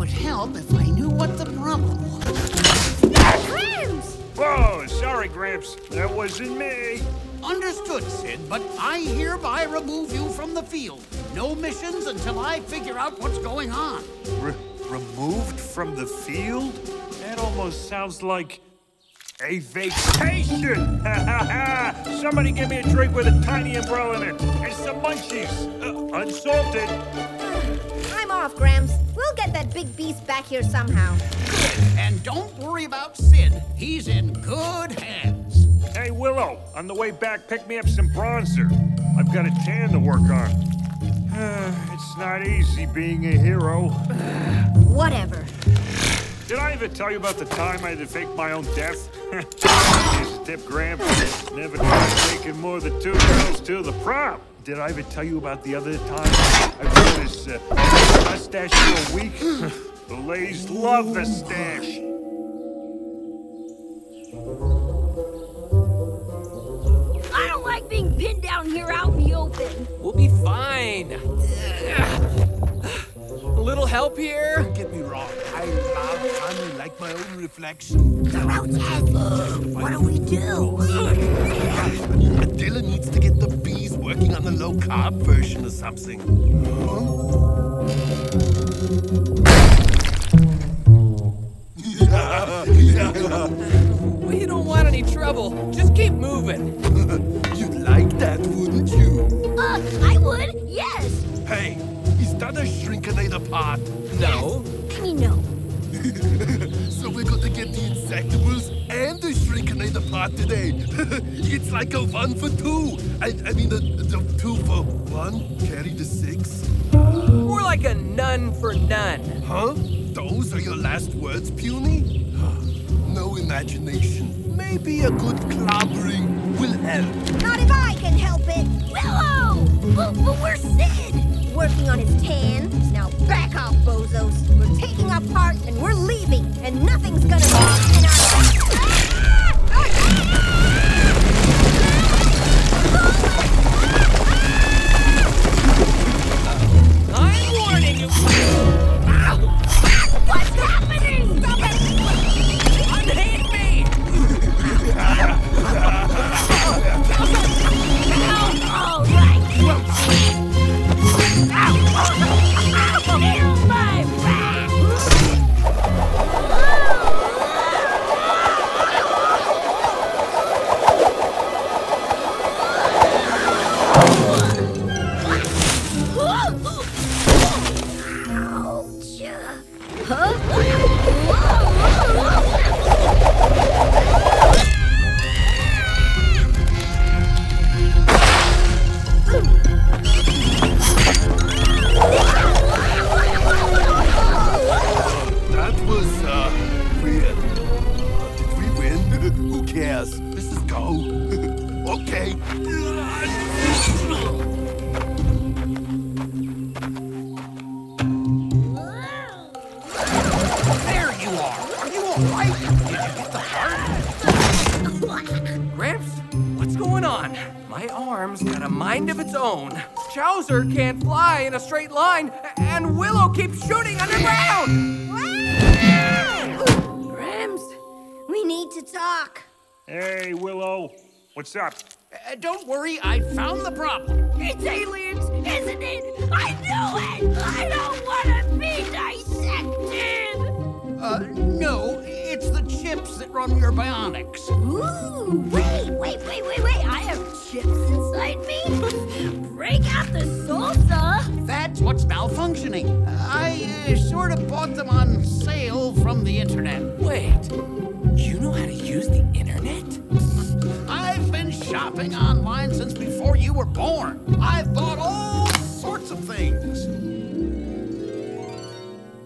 J: It would help if I knew what the problem was.
B: Gramps!
C: Whoa, sorry, Gramps. That wasn't me.
J: Understood, Syd, but I hereby remove you from the field. No missions until I figure out what's going on.
C: Re- removed from the field? That almost sounds like a vacation. Ha ha ha! Somebody give me a drink with a tiny umbrella in it and some munchies, uh, unsalted.
B: I'm off, Gramps. We'll get that big beast back here somehow.
J: And don't worry about Syd. He's in good hands.
C: Hey, Willow, on the way back, pick me up some bronzer. I've got a tan to work on. <sighs> it's not easy being a hero. <sighs>
B: Whatever.
C: Did I ever tell you about the time I had to fake my own death? <laughs> Just tip Gramps. Never tried taking more than two girls to the prom. Did I ever tell you about the other time I wore this uh, mustache for a week? <laughs> the ladies love the stash.
G: I don't like being pinned down here out in the open.
A: We'll be fine. A little help here?
I: Don't get me wrong. I love funny like my own reflection.
G: The roaches. What do we do? <laughs>
I: Dylan needs to get the bees working on the low carb version or something.
A: We don't want any trouble. Just keep moving. <laughs>
I: You'd like that, wouldn't you?
G: Uh, I would, yes.
I: Hey, is that a shrinkinator part?
A: No.
G: I mean, no. <laughs>
I: so we're gonna get the insectibles and the shrinkinator part today. <laughs> it's like a one for two. I, I mean, the, the two for one. Carry the six.
A: More like a none for none.
I: Huh? Those are your last words, Puny? <gasps> No imagination. Maybe a good clobbering will help.
B: Not if I can help it.
G: Willow! But, but where's Syd?
B: Working on his tan. Now back off, bozos. We're taking our part and we're leaving. And nothing's gonna be in our...
A: I'm warning you.
G: What's happening?
A: Line, and Willow keeps shooting underground!
B: Gramps, we need to talk.
C: Hey, Willow. What's up?
J: Uh, don't worry, I found the problem.
G: It's aliens, isn't it? I knew it! I don't want to be dissected!
J: Uh, that run your bionics.
G: Ooh, wait, wait, wait, wait, wait. I have chips inside me? <laughs> Break out the salsa!
J: That's what's malfunctioning. I uh, sort of bought them on sale from the internet.
A: Wait, you know how to use the internet?
J: I've been shopping online since before you were born. I've bought all sorts of things.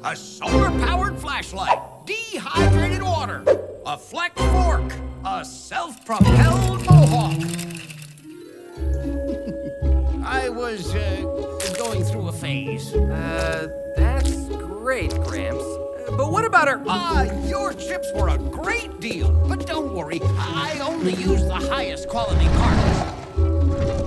J: A solar-powered flashlight, dehydrated water, a fleck fork, a self-propelled mohawk. <laughs> I was uh, going through a phase.
A: Uh, that's great, Gramps. Uh, But what about our.
J: Ah, your chips were a great deal. But don't worry, I only use the highest quality parts.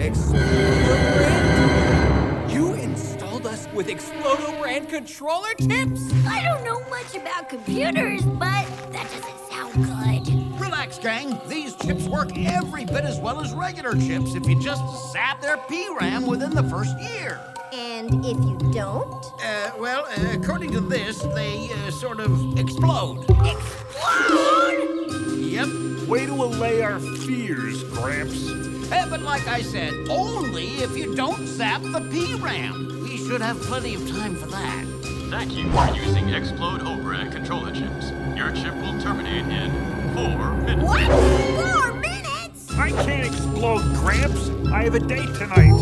A: Explodo with Explodo brand controller chips?
G: I don't know much about computers, but that doesn't sound good.
J: Relax, gang. These chips work every bit as well as regular chips if you just zap their PRAM within the first year.
B: And if you don't?
J: Uh, well, uh, according to this, they uh, sort of explode.
G: Explode?
J: Yep.
C: Way to allay our fears, Gramps.
J: Uh, but like I said, only if you don't zap the PRAM. We should have plenty of time for that.
Y: Thank you for using Explodo brand controller chips. Your chip will terminate in four minutes.
G: What? Four minutes?
C: I can't explode, Gramps. I have a date tonight.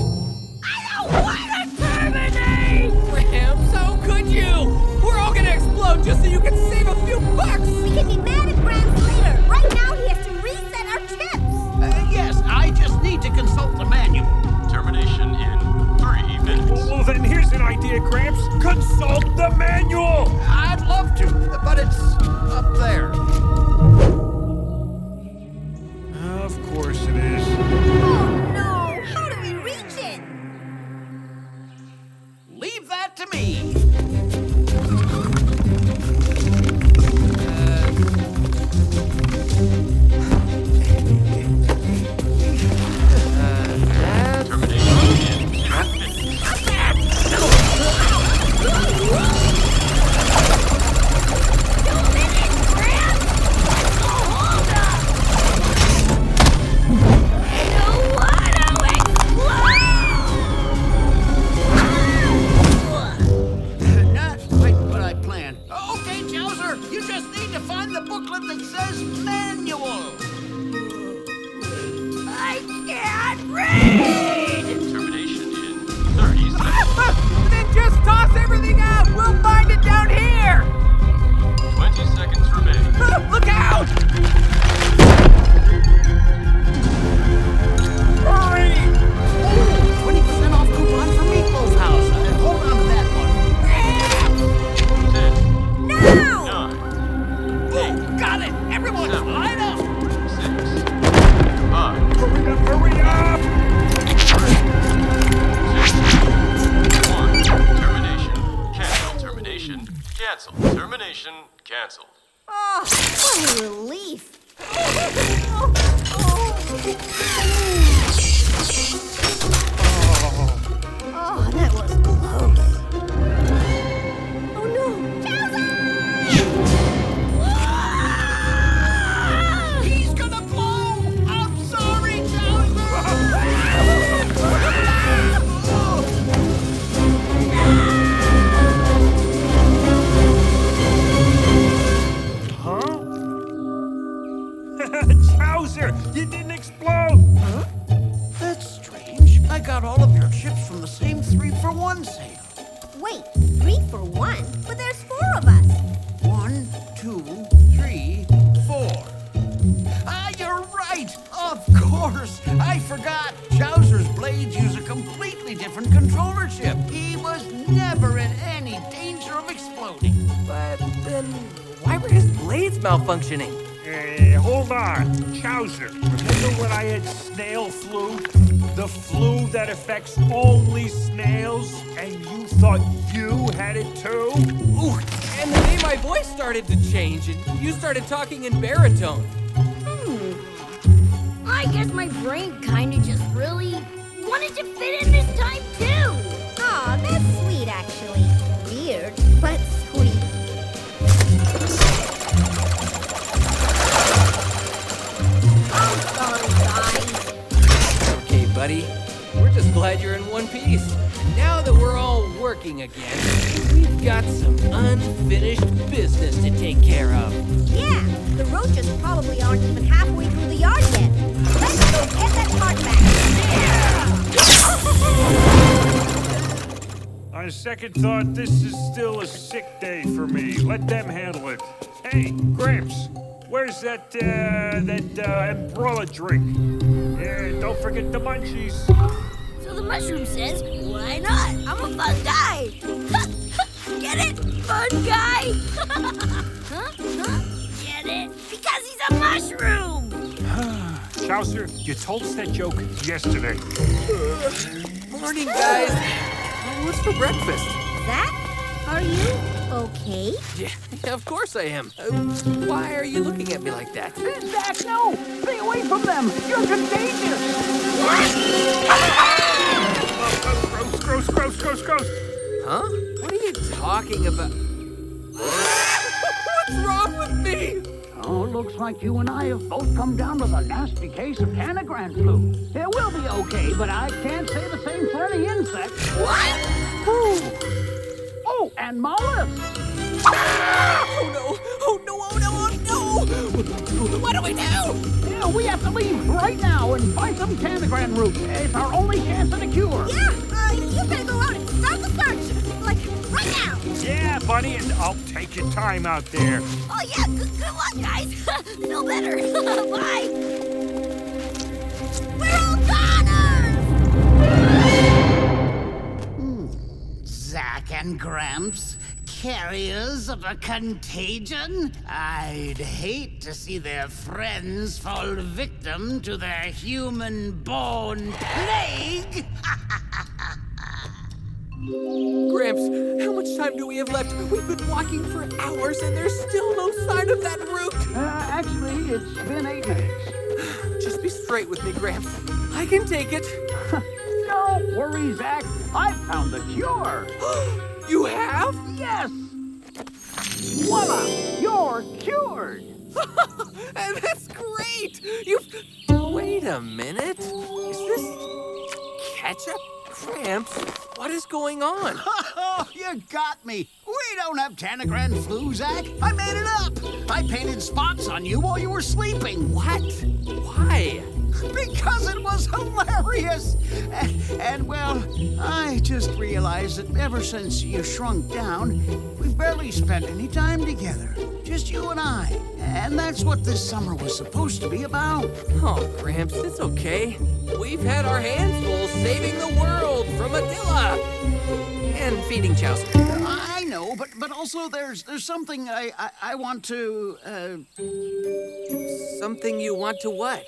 G: I don't want to terminate!
A: Gramps, how could you? We're all gonna explode just so you can save a few bucks!
B: We can be mad at Gramps later. Right now, he has to reset our chips.
J: Uh, yes, I just need to consult the manual.
Y: Termination in three minutes.
C: Well, well, then here's an idea, Gramps. Consult the manual.
J: I'd love to, but it's up there.
C: Of course it is.
B: Oh no! How do we reach it?
J: Leave that to me.
Y: Termination Canceled.
B: Oh, what a relief.
A: Malfunctioning?
C: Hey, hold on. Chowser, remember when I had snail flu? The flu that affects only snails? And you thought you had it too?
A: Ooh, and the day my voice started to change, and you started talking in baritone.
G: Hmm. I guess my brain kinda just really wanted to fit in this time too.
B: Aw, that's sweet, actually. Weird, but sweet.
A: Buddy. We're just glad you're in one piece. Now that we're all working again, we've got some unfinished business to take care of.
B: Yeah, the roaches probably aren't even halfway through the yard yet. Let's go get that part back.
C: I On second thought, this is still a sick day for me. Let them handle it. Hey, Gramps, where's that, uh, that, uh, umbrella drink? Yeah, don't forget the munchies.
G: So the mushroom says, why not? I'm a fun guy. <laughs> Get it? Fun guy? <laughs> huh? Huh? Get it? Because he's a mushroom. <sighs>
C: Chowser, you told us that joke yesterday.
A: Morning, guys. What's for breakfast?
B: That? are you okay?
A: Yeah, of course I am. Uh, why are you looking at me like that?
J: Zak, no! Stay away from them! You're contagious!
C: Gross, gross, gross, gross, gross.
A: Huh? What are you talking about? <laughs> What's wrong with me?
J: Oh, looks like you and I have both come down with a nasty case of canagran flu. It will be okay, but I can't say the same for any insect.
G: What?
J: Oh, and mollusks.
A: Oh no! Oh no! Oh no! Oh no! What do we do?
J: Yeah, we have to leave right now and find some canagran root. It's our only chance at a cure.
B: Yeah, uh, you better go out and start the search. Like, right now.
C: Yeah, buddy, and I'll take your time out there.
G: Oh, yeah, good, good luck, guys. <laughs> Feel better. <laughs> Bye. We're all goners!
D: Zak and Gramps, carriers of a contagion? I'd hate to see their friends fall victim to their human-born plague. <laughs>
A: Gramps, how much time do we have left? We've been walking for hours and there's still no sign of that root.
J: Uh, actually, it's been eight minutes.
A: Just be straight with me, Gramps. I can take it. <laughs>
J: Don't worry, Zak. I found the cure. <gasps>
A: you have?
J: Yes. Voila! You're cured. <laughs>
A: And That's great! You've... Wait a minute. Is this ketchup? Gramps? what is going on? <laughs>
J: Oh, you got me. We don't have tanagran flu, Zak. I made it up. I painted spots on you while you were sleeping.
A: What? Why?
J: Because it was hilarious. A- And, well, I just realized that ever since you shrunk down, we've barely spent any time together. Just you and I. And that's what this summer was supposed to be about.
A: Oh, Gramps, it's okay. We've had our hands full saving the world from Adilla and feeding Chowser.
J: I know, but but also there's there's something I I, I want to uh,
A: Something you want to what?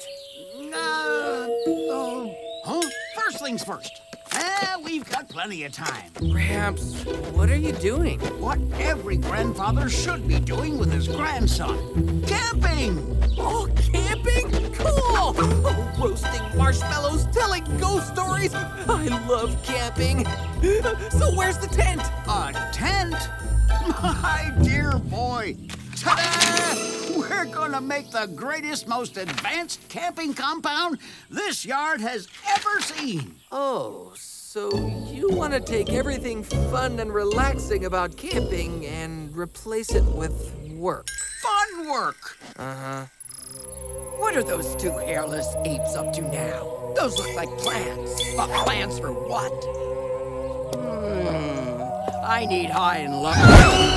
J: Uh oh huh? First things first. Ah, we've got plenty of time.
A: Gramps, what are you doing?
J: What every grandfather should be doing with his grandson. Camping!
A: Oh, camping? Cool! Oh, <laughs> roasting marshmallows, telling ghost stories. I love camping. <laughs> So where's the tent?
J: A tent? <laughs> My dear boy. Ta-da! We're gonna make the greatest, most advanced camping compound this yard has ever seen.
A: Oh, so you want to take everything fun and relaxing about camping and replace it with work?
J: Fun work!
A: Uh-huh.
H: What are those two hairless apes up to now? Those look like plants. But plans for what? Hmm. I need high and low.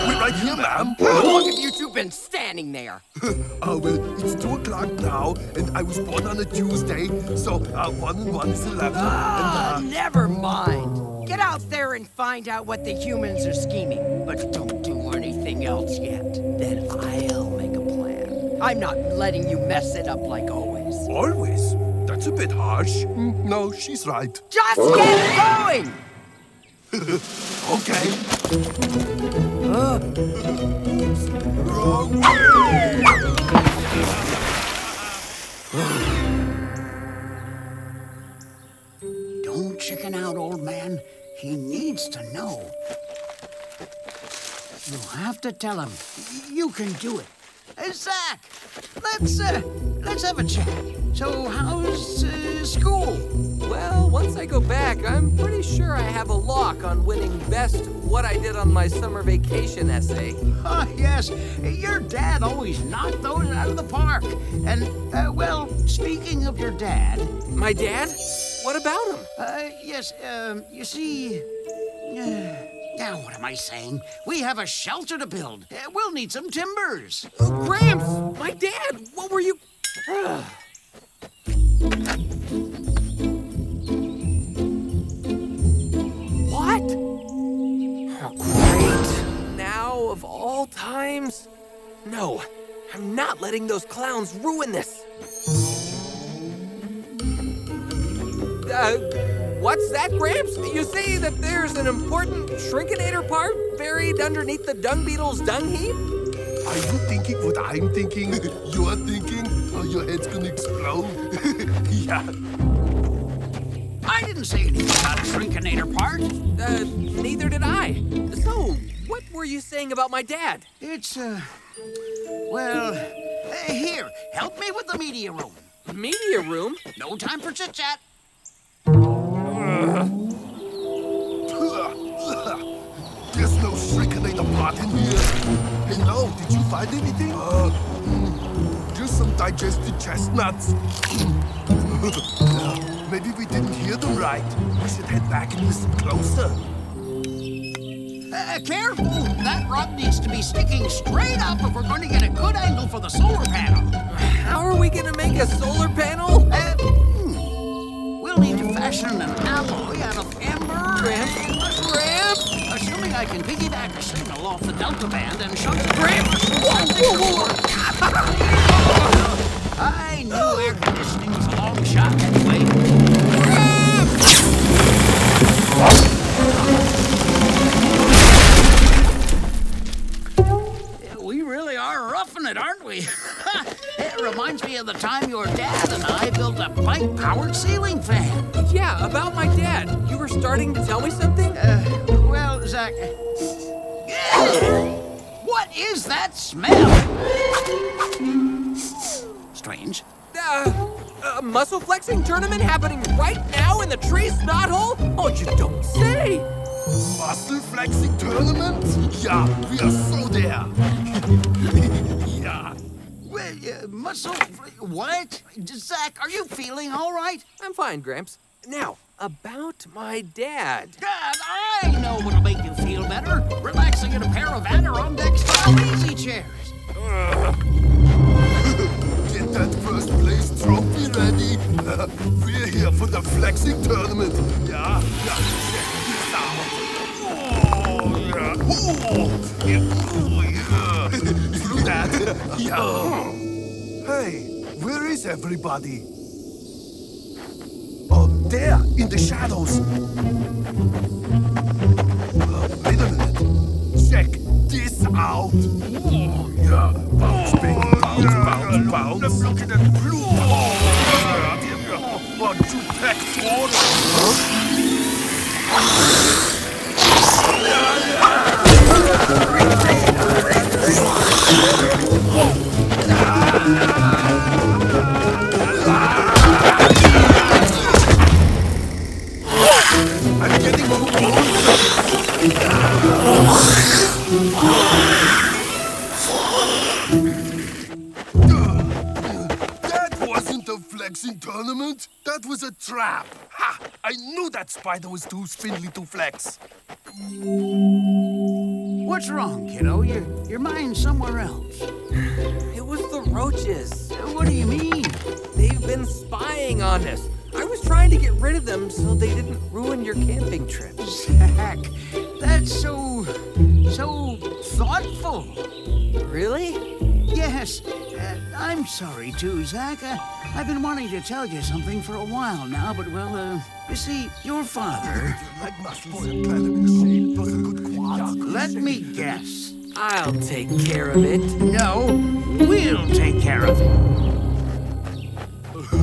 I: We're right here, ma'am.
H: How long have you two been standing there? <laughs>
I: Oh, well, it's 2 o'clock now, and I was born on a Tuesday, so uh, 1 and 1 is 11.
H: Ah,
I: and, uh,
H: never mind. Get out there and find out what the humans are scheming. But don't do anything else yet. Then I'll make a plan. I'm not letting you mess it up like always.
I: always? That's a bit harsh. Mm, no, she's right.
H: Just get going! <laughs>
I: Okay. Wrong
J: Don't chicken out, old man. He needs to know. You have to tell him. You can do it. Hey, Zak, let's uh, let's have a chat. So, how's uh, school?
A: Well, once I go back, I'm pretty sure I have a lock on winning best what I did on my summer vacation essay. <laughs>
J: Ah, yes. Your dad always knocked those out of the park. And, uh, well, speaking of your dad.
A: My dad? What about him?
J: Uh, yes, um, you see, Now, what am I saying? We have a shelter to build. Uh, We'll need some timbers.
A: Gramps, my dad, what were you? <sighs> what? Oh, great. Now, of all times? No, I'm not letting those clowns ruin this. Uh, what's that, Gramps? You say that there's an important Shrinkinator part buried underneath the dung beetle's dung heap?
I: Are you thinking what I'm thinking? <laughs> You're thinking how your head's gonna explode? <laughs> yeah.
J: I didn't say anything about a shrinkinator part.
A: Uh, neither did I. So, what were you saying about my dad?
J: It's, uh, well, uh, here, help me with the media room.
A: Media room?
J: No time for chit
I: Shrinkinator pot in here. Hey, no, did you find anything? Uh, mm, just some digested chestnuts. <laughs> Uh, Maybe we didn't hear them right. We should head back and listen closer.
J: Uh, careful! That rod needs to be sticking straight up if we're going to get a good angle for the solar panel.
A: How are we gonna make a solar panel?
J: Uh, hmm. We'll need to fashion an alloy out of amber
A: Gramp?
J: and...
A: Gramp?
J: Assuming I can piggyback a signal off the delta band and shunt the
A: Gramp! Whoa, whoa, whoa!
J: I knew air conditioning was a long shot anyway. Yeah, We really are roughing it, aren't we? <laughs> it reminds me of the time your dad and I built a bike-powered ceiling fan.
A: Yeah, about my dad. You were starting to tell me something?
J: Uh, well, Zak... What is that smell? Strange.
A: Uh, a muscle flexing tournament happening right now in the tree snot hole? Oh, you don't say!
I: Muscle flexing tournament? Yeah, we are so there. <laughs> yeah.
J: Well, uh, muscle... What? Zak, are you feeling all right?
A: I'm fine, Gramps. Now, about my dad.
J: Dad, I know what'll make you feel better. Relaxing in a pair of Adirondack style easy chairs. <laughs>
I: Get that first place trophy ready. <laughs> we're here for the flexing tournament. Yeah, yeah. Check this out. Oh, yeah. Oh, yeah. Oh, yeah. That. <laughs> yeah. Hey, where is everybody? Oh, there, in the shadows. Uh, wait a minute. Check this out. Oh, yeah. Bounce, baby. Bounce, bounce, bounce. Look at that blue. Yeah, yeah. One, two, pack forward. Huh? Trap. I knew that spider was too spindly to flex.
J: What's wrong, kiddo? Your, your mind's somewhere else. <sighs>
A: It was the roaches.
J: What do you mean?
A: They've been spying on us. I was trying to get rid of them so they didn't ruin your camping trip. <laughs>
J: Zak, that's so... so thoughtful.
A: Really?
J: Yes. Uh, I'm sorry, too, Zak. Uh, I've been wanting to tell you something for a while now, but, well, uh, you see, your father...
I: Like muscles and kind of in shape. Those are good quads.
J: Let me guess.
A: I'll take care of it.
J: No, we'll take care of it. <laughs>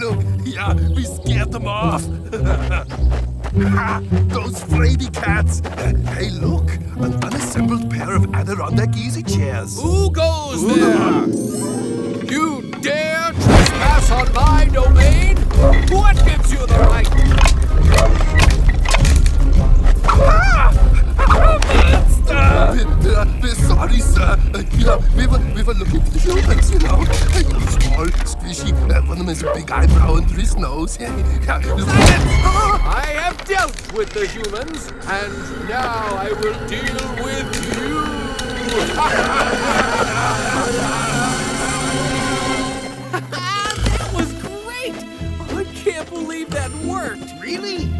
I: Look, yeah, we scared them off. <laughs> Ha, <laughs> Those fraidy cats. Hey, look, an unassembled pair of Adirondack easy chairs.
A: Who goes there? You dare trespass on my domain? What gives you the right? Ah!
I: Monster! uh, sorry, sir. Uh, you know, we were, we were looking for the humans, you know. Uh, small, squishy, uh, one of them has a big eyebrow under his nose. Yeah, yeah. Look at that.
X: I have dealt with the humans, and now I will deal with you. <laughs> that was great! I can't believe that worked.
J: Really?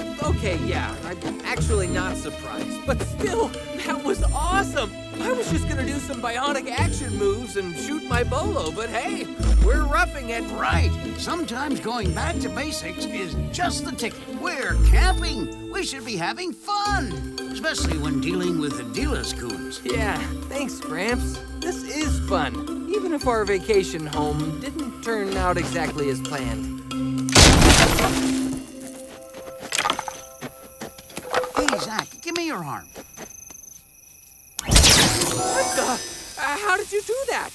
A: Well, okay, yeah. I'm actually not surprised. But still, that was awesome. I was just gonna do some bionic action moves and shoot my bolo, but hey, we're roughing it.
J: Right. Sometimes going back to basics is just the ticket. We're camping. We should be having fun. Especially when dealing with the Adilla's goons.
A: Yeah, thanks, Gramps. This is fun, even if our vacation home didn't turn out exactly as planned.
J: Zak, give me your arm.
A: What the? Uh, how did you do that?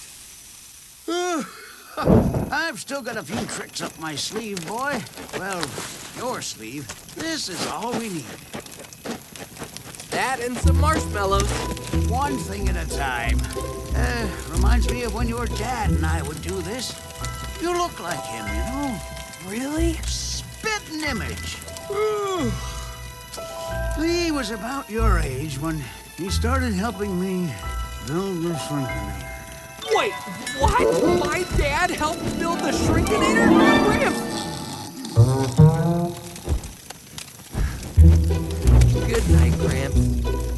A: <sighs>
J: I've still got a few tricks up my sleeve, boy. Well, your sleeve. This is all we need.
A: That and some marshmallows.
J: One thing at a time. Uh, reminds me of when your dad and I would do this. You look like him, you know?
A: Really?
J: Spitting image. Lee was about your age when he started helping me build the Shrinkinator.
A: Wait, what? My dad helped build the Shrinkinator? Bring! Good night, Gramps.